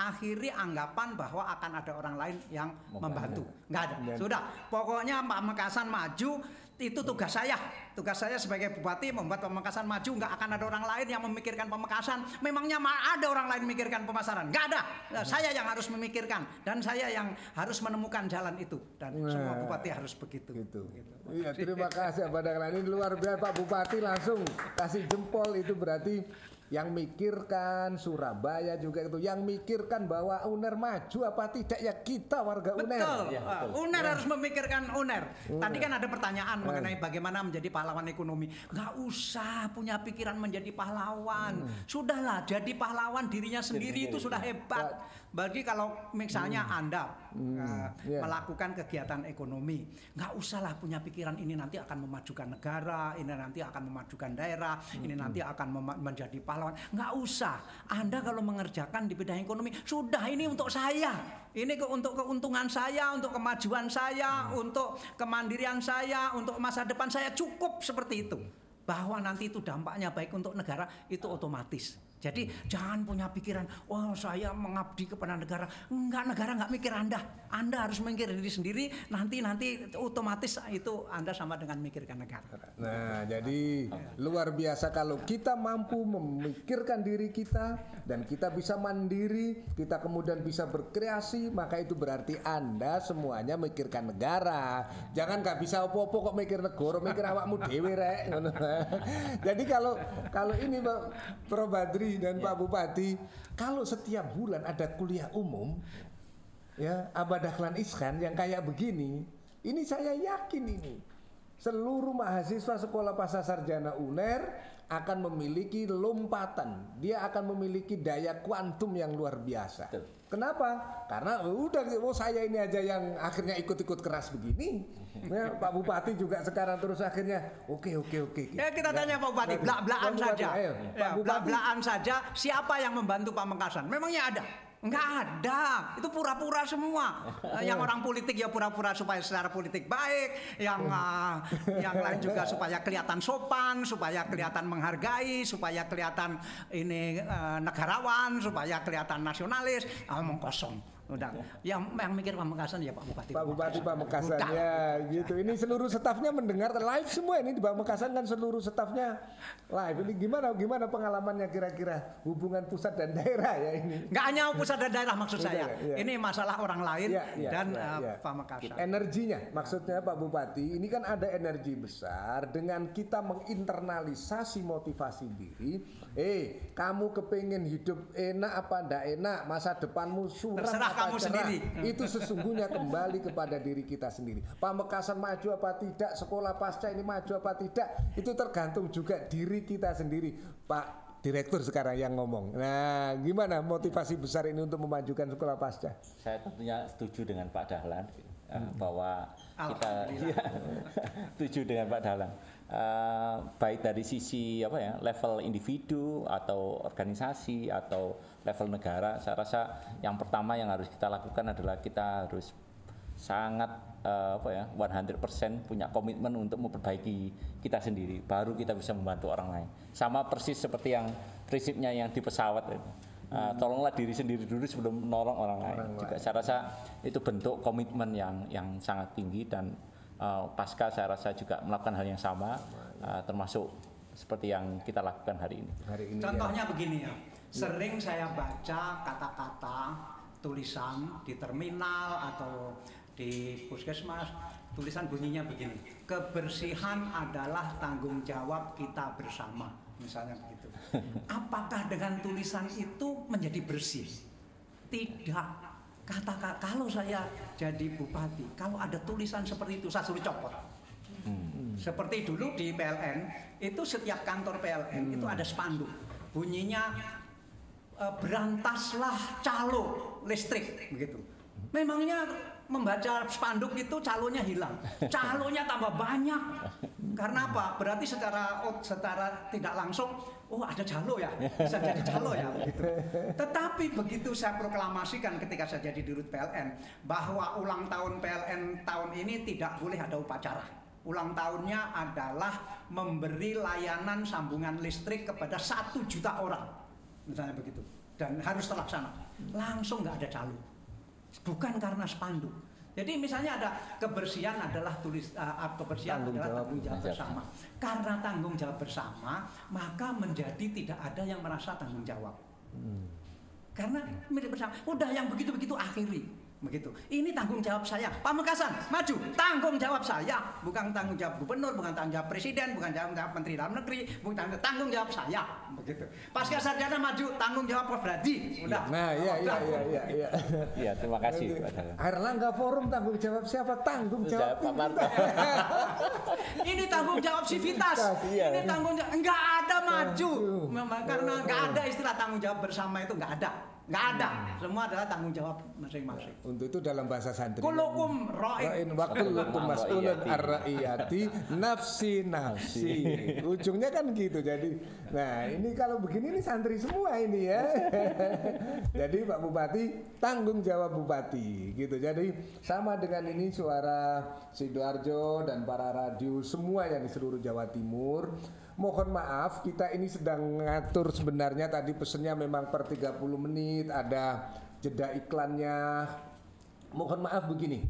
akhiri anggapan bahwa akan ada orang lain yang membantu. Nggak ada. Sudah. Pokoknya Pak Mekasan maju itu tugas saya. Tugas saya sebagai bupati membuat Pamekasan maju. Nggak akan ada orang lain yang memikirkan Pamekasan. Memangnya ma- ada orang lain memikirkan pemasaran? Nggak ada. Nah, saya yang harus memikirkan dan saya yang harus menemukan jalan itu. Dan semua Nah. bupati harus begitu. gitu. Iya, terima kasih Abah Dahlan. Ini luar biasa Pak Bupati langsung kasih jempol itu berarti yang mikirkan Surabaya juga itu yang mikirkan bahwa UNER maju apa tidak ya kita warga UNER. Betul. Iya, Ah, betul. UNER harus memikirkan UNER. Tadi kan ada pertanyaan mengenai bagaimana menjadi pahlawan ekonomi. Nggak usah punya pikiran menjadi pahlawan. Sudahlah, jadi pahlawan dirinya sendiri itu sudah hebat. Bagi kalau misalnya Anda uh, Iya. melakukan kegiatan ekonomi, nggak usahlah punya pikiran ini nanti akan memajukan negara, ini nanti akan memajukan daerah, ini nanti akan menjadi pahlawan. Nggak usah. Anda kalau mengerjakan di bidang ekonomi, sudah ini untuk saya. Ini ke, untuk keuntungan saya, untuk kemajuan saya, untuk kemandirian saya, untuk masa depan saya cukup seperti itu. Bahwa nanti itu dampaknya baik untuk negara itu otomatis. Jadi jangan punya pikiran, wah saya mengabdi kepada negara. Enggak, negara enggak mikir Anda. Anda harus mikir diri sendiri, nanti nanti otomatis itu Anda sama dengan mikirkan negara. Nah, jadi luar biasa kalau kita mampu memikirkan diri kita dan kita bisa mandiri, kita kemudian bisa berkreasi, maka itu berarti Anda semuanya mikirkan negara. Jangan nggak bisa opo-opo kok mikir negara, mikir awakmu dewe rek. Jadi kalau kalau ini Pak Badri dan Pak Bupati, kalau setiap bulan ada kuliah umum ya Abah Dahlan Iskan yang kayak begini, ini saya yakin ini seluruh mahasiswa sekolah pasca sarjana UNER akan memiliki lompatan. Dia akan memiliki daya kuantum yang luar biasa. Betul. Kenapa? Karena udah oh saya ini aja yang akhirnya ikut-ikut keras begini. Ya, Pak Bupati juga sekarang terus akhirnya oke oke oke. Ya kita tanya Pak Bupati, belak-belakan Bupati, saja. ayo. Ya, Pak Bupati. belak-belakan saja. Siapa yang membantu Pamekasan? Memangnya ada? Enggak ada. Itu pura-pura semua. Eh, yang orang politik ya pura-pura supaya secara politik baik, yang eh, yang lain juga supaya kelihatan sopan, supaya kelihatan menghargai, supaya kelihatan ini eh, negarawan, supaya kelihatan nasionalis. Ah, Omong kosong. Udah. Yang yang mikir Pamekasan ya Pak Bupati. Pak Bupati Pamekasan ya gitu. Ini seluruh stafnya mendengar live semua ini di Pamekasan kan seluruh stafnya live. Ini gimana gimana pengalamannya kira-kira hubungan pusat dan daerah ya ini? Nggak hanya pusat dan daerah maksud saya. iya. Ini masalah orang lain Iya, iya, dan iya, eh, iya. Pamekasan. Energinya, maksudnya Pak Bupati, ini kan ada energi besar dengan kita menginternalisasi motivasi diri. Eh, kamu kepengen hidup enak apa ndak enak, masa depanmu suram Terserah kamu sendiri. Itu sesungguhnya kembali kepada diri kita sendiri. Pamekasan maju apa tidak, sekolah pasca ini maju apa tidak, itu tergantung juga diri kita sendiri, Pak. Direktur sekarang yang ngomong. Nah, gimana motivasi besar ini untuk memajukan sekolah pasca? Saya tentunya setuju dengan Pak Dahlan eh, bahwa kita ya, setuju dengan Pak Dahlan. Eh, baik dari sisi apa ya level individu atau organisasi atau level negara, saya rasa yang pertama yang harus kita lakukan adalah kita harus sangat eh, apa ya 100% punya komitmen untuk memperbaiki kita sendiri baru kita bisa membantu orang lain sama persis seperti yang prinsipnya yang di pesawat itu. Eh, tolonglah diri sendiri dulu sebelum menolong orang lain juga saya rasa itu bentuk komitmen yang yang sangat tinggi dan eh, pasca saya rasa juga melakukan hal yang sama eh, termasuk seperti yang kita lakukan hari ini Hari ini ya. Contohnya begini ya. Sering saya baca kata-kata tulisan di terminal atau di puskesmas tulisan bunyinya begini kebersihan adalah tanggung jawab kita bersama. Misalnya begitu. Apakah dengan tulisan itu menjadi bersih? Tidak. Katakan kalau saya jadi bupati kalau ada tulisan seperti itu saya suruh copot. Seperti dulu di PLN itu setiap kantor PLN itu ada spanduk. Bunyinya berantaslah calo listrik begitu. Memangnya membaca spanduk itu calonya hilang, calonya tambah banyak. Karena apa? Berarti secara secara tidak langsung, oh ada calo ya, bisa jadi calo ya. Begitu. Tetapi begitu saya proklamasikan ketika saya jadi dirut PLN bahwa ulang tahun PLN tahun ini tidak boleh ada upacara. Ulang tahunnya adalah memberi layanan sambungan listrik kepada satu juta orang, misalnya begitu, dan harus terlaksana. Langsung nggak ada calo, bukan karena spanduk. Jadi misalnya ada kebersihan adalah tulis uh, kebersihan Tanggung adalah jawab. tanggung jawab bersama. Karena tanggung jawab bersama, maka menjadi tidak ada yang merasa tanggung jawab. Karena milik bersama. Udah yang begitu-begitu akhiri. Begitu. Ini tanggung jawab saya. Pamekasan, maju. Tanggung jawab saya. Bukan tanggung jawab gubernur, bukan tanggung jawab presiden, bukan tanggung jawab menteri dalam negeri, bukan tanggung, tanggung jawab saya. Begitu. Pasca sarjana maju, tanggung jawab Prof. Bradi. Udah. Nah, iya iya iya iya iya. Iya terima kasih Pak Erlangga Forum tanggung jawab siapa? Tanggung jawab Pak Marta. Ini tanggung jawab sivitas. Iya. Ini tanggung jawab enggak ada maju. Maju. Memang karena enggak ada istilah tanggung jawab bersama itu enggak ada. Enggak ada. Semua adalah tanggung jawab masing-masing. Untuk itu dalam bahasa santri. Kulukum Ra'in ra'in. wa kullukum mas'ulun Ra'iyati. ar-ra'iyati nafsi nafsi. Ujungnya kan gitu. Jadi nah, ini kalau begini ini santri semua ini ya. Jadi Pak Bupati tanggung jawab Bupati gitu. Jadi sama dengan ini suara Sidoarjo dan para radio semua yang di seluruh Jawa Timur mohon maaf kita ini sedang ngatur sebenarnya tadi pesennya memang per 30 menit ada jeda iklannya. Mohon maaf begini.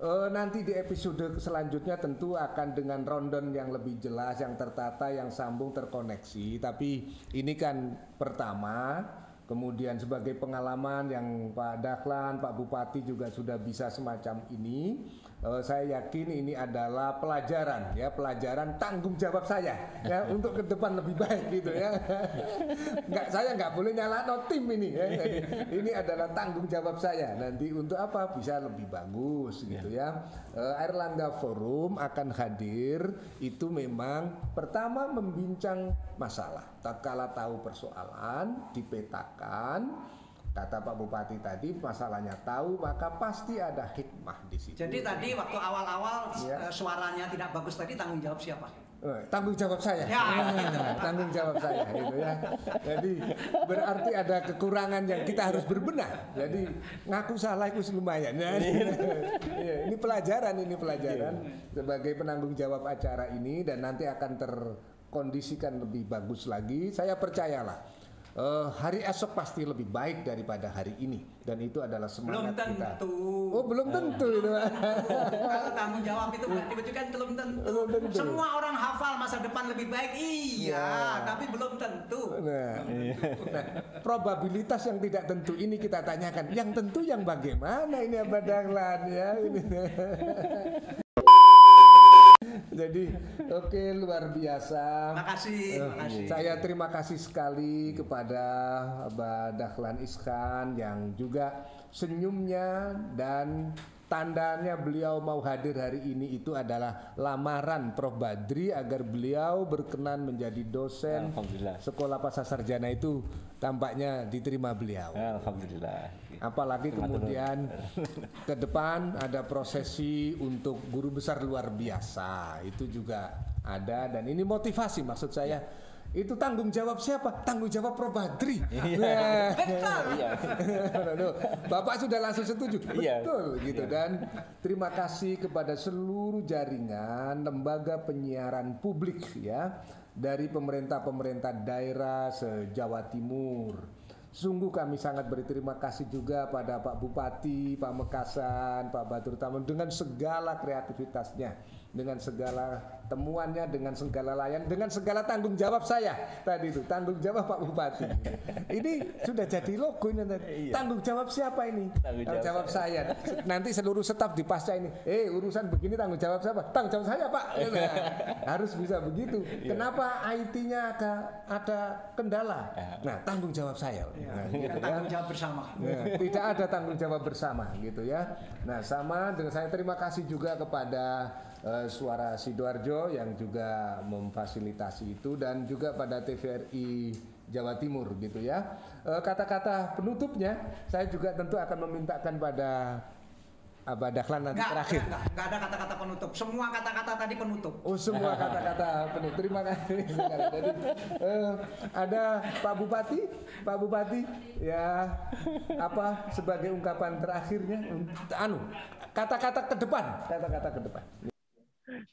Eh, nanti di episode selanjutnya tentu akan dengan rondan yang lebih jelas, yang tertata, yang sambung terkoneksi. Tapi ini kan pertama, kemudian sebagai pengalaman yang Pak Daklan, Pak Bupati juga sudah bisa semacam ini. Eh, saya yakin ini adalah pelajaran ya, pelajaran tanggung jawab saya ya untuk ke depan lebih baik gitu ya. Nggak saya nggak boleh nyala tim ini ya. Jadi, ini adalah tanggung jawab saya nanti untuk apa bisa lebih bagus gitu ya. Eh, Airlangga Forum akan hadir itu memang pertama membincang masalah. Tatkala tahu persoalan dipetakan Kata Pak Bupati tadi masalahnya tahu maka pasti ada hikmah di situ. Jadi tadi waktu awal-awal Ya. eh, suaranya tidak bagus tadi tanggung jawab siapa? Eh, tanggung jawab saya. Ya. tanggung jawab saya itu ya. Jadi berarti ada kekurangan yang kita harus berbenah. Jadi ngaku salah itu lumayan. Ya. Iya, ini pelajaran ini pelajaran sebagai penanggung jawab acara ini dan nanti akan terkondisikan lebih bagus lagi. Saya percayalah. Eh, hari esok pasti lebih baik daripada hari ini dan itu adalah Belum semangat kita. tentu. Oh belum tentu itu. Pak. Kalau tanggung jawab itu berarti itu kan belum tentu. Belum tentu. Semua orang hafal masa depan lebih baik, iya, Ya. tapi belum tentu. Nah, nah, probabilitas yang tidak tentu ini kita tanyakan. Yang tentu yang bagaimana ini Abah Dahlan ya. Ini. Jadi oke luar biasa. Makasih, Eh, makasih. Saya terima kasih sekali kepada Abah Dahlan Iskan yang juga senyumnya dan tandanya beliau mau hadir hari ini itu adalah lamaran Prof Badri agar beliau berkenan menjadi dosen Alhamdulillah. sekolah pasar sarjana itu tampaknya diterima beliau. Alhamdulillah. Apalagi kemudian ke depan ada prosesi untuk guru besar luar biasa itu juga ada dan ini motivasi maksud saya itu tanggung jawab siapa? Tanggung jawab Prof Badri. Nah, Iya. Loh, Bapak sudah langsung setuju. Iya. Betul gitu dan terima kasih kepada seluruh jaringan lembaga penyiaran publik ya dari pemerintah-pemerintah daerah se-Jawa Timur. Sungguh kami sangat berterima kasih juga pada Pak Bupati, Pak Mekasan, Pak Batur Taman dengan segala kreativitasnya, dengan segala temuannya, dengan segala layan, dengan segala tanggung jawab saya tadi itu tanggung jawab Pak Bupati. Ini sudah jadi logo ini nanti. Tanggung jawab siapa ini? Tanggung Tanggung jawab jawab saya. Nanti seluruh staf di pasca ini, eh urusan begini tanggung jawab siapa? Tanggung jawab saya Pak. Nah, harus bisa begitu. Kenapa IT-nya ada ada kendala? Nah tanggung jawab saya. Nah, gitu ya. Tanggung jawab bersama. Ya, tidak ada tanggung jawab bersama gitu ya. Nah, sama dengan saya terima kasih juga kepada eh, Suara Sidoarjo yang juga memfasilitasi itu dan juga pada TVRI Jawa Timur gitu ya. Eh, Kata-kata penutupnya saya juga tentu akan memintakan pada Abah Dahlan nanti Enggak, terakhir. enggak, enggak ada kata-kata penutup. Semua kata-kata tadi penutup. Oh semua kata-kata penuh. Terima kasih. sekali. Jadi eh, ada Pak Bupati, Pak Bupati ya apa sebagai ungkapan terakhirnya, anu kata-kata ke depan, kata-kata ke depan.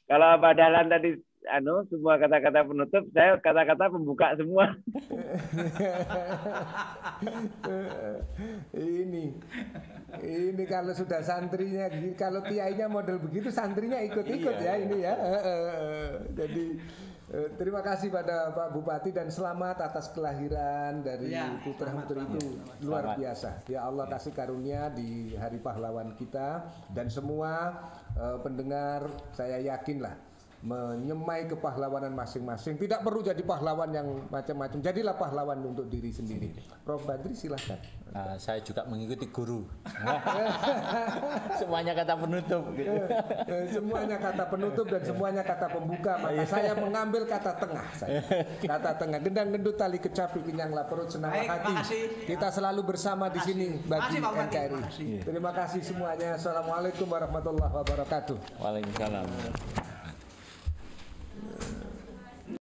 Kalau Abah Dahlan tadi anu semua kata-kata penutup, saya kata-kata pembuka semua. ini ini kalau sudah santrinya kalau kiainya model begitu santrinya ikut-ikut ya ini ya Eh, eh, eh. jadi eh, terima kasih pada Pak Bupati dan selamat atas kelahiran dari Ya, putra selamat, putri itu. selamat, luar Selamat. biasa. Ya Allah kasih karunia di hari pahlawan kita. Dan semua eh, pendengar saya yakinlah menyemai kepahlawanan masing-masing tidak perlu jadi pahlawan yang macam-macam jadilah pahlawan untuk diri sendiri Prof Badri silahkan Nah, saya juga mengikuti guru. Semuanya kata penutup. Gitu. Eh, semuanya kata penutup dan semuanya kata pembuka maka saya mengambil kata tengah saya. kata tengah gendang gendut tali kecapi kenyanglah perut senang Baik, hati makasih. kita selalu bersama di sini bagi. NKRI Makasih. terima kasih semuanya assalamualaikum warahmatullahi wabarakatuh Waalaikumsalam.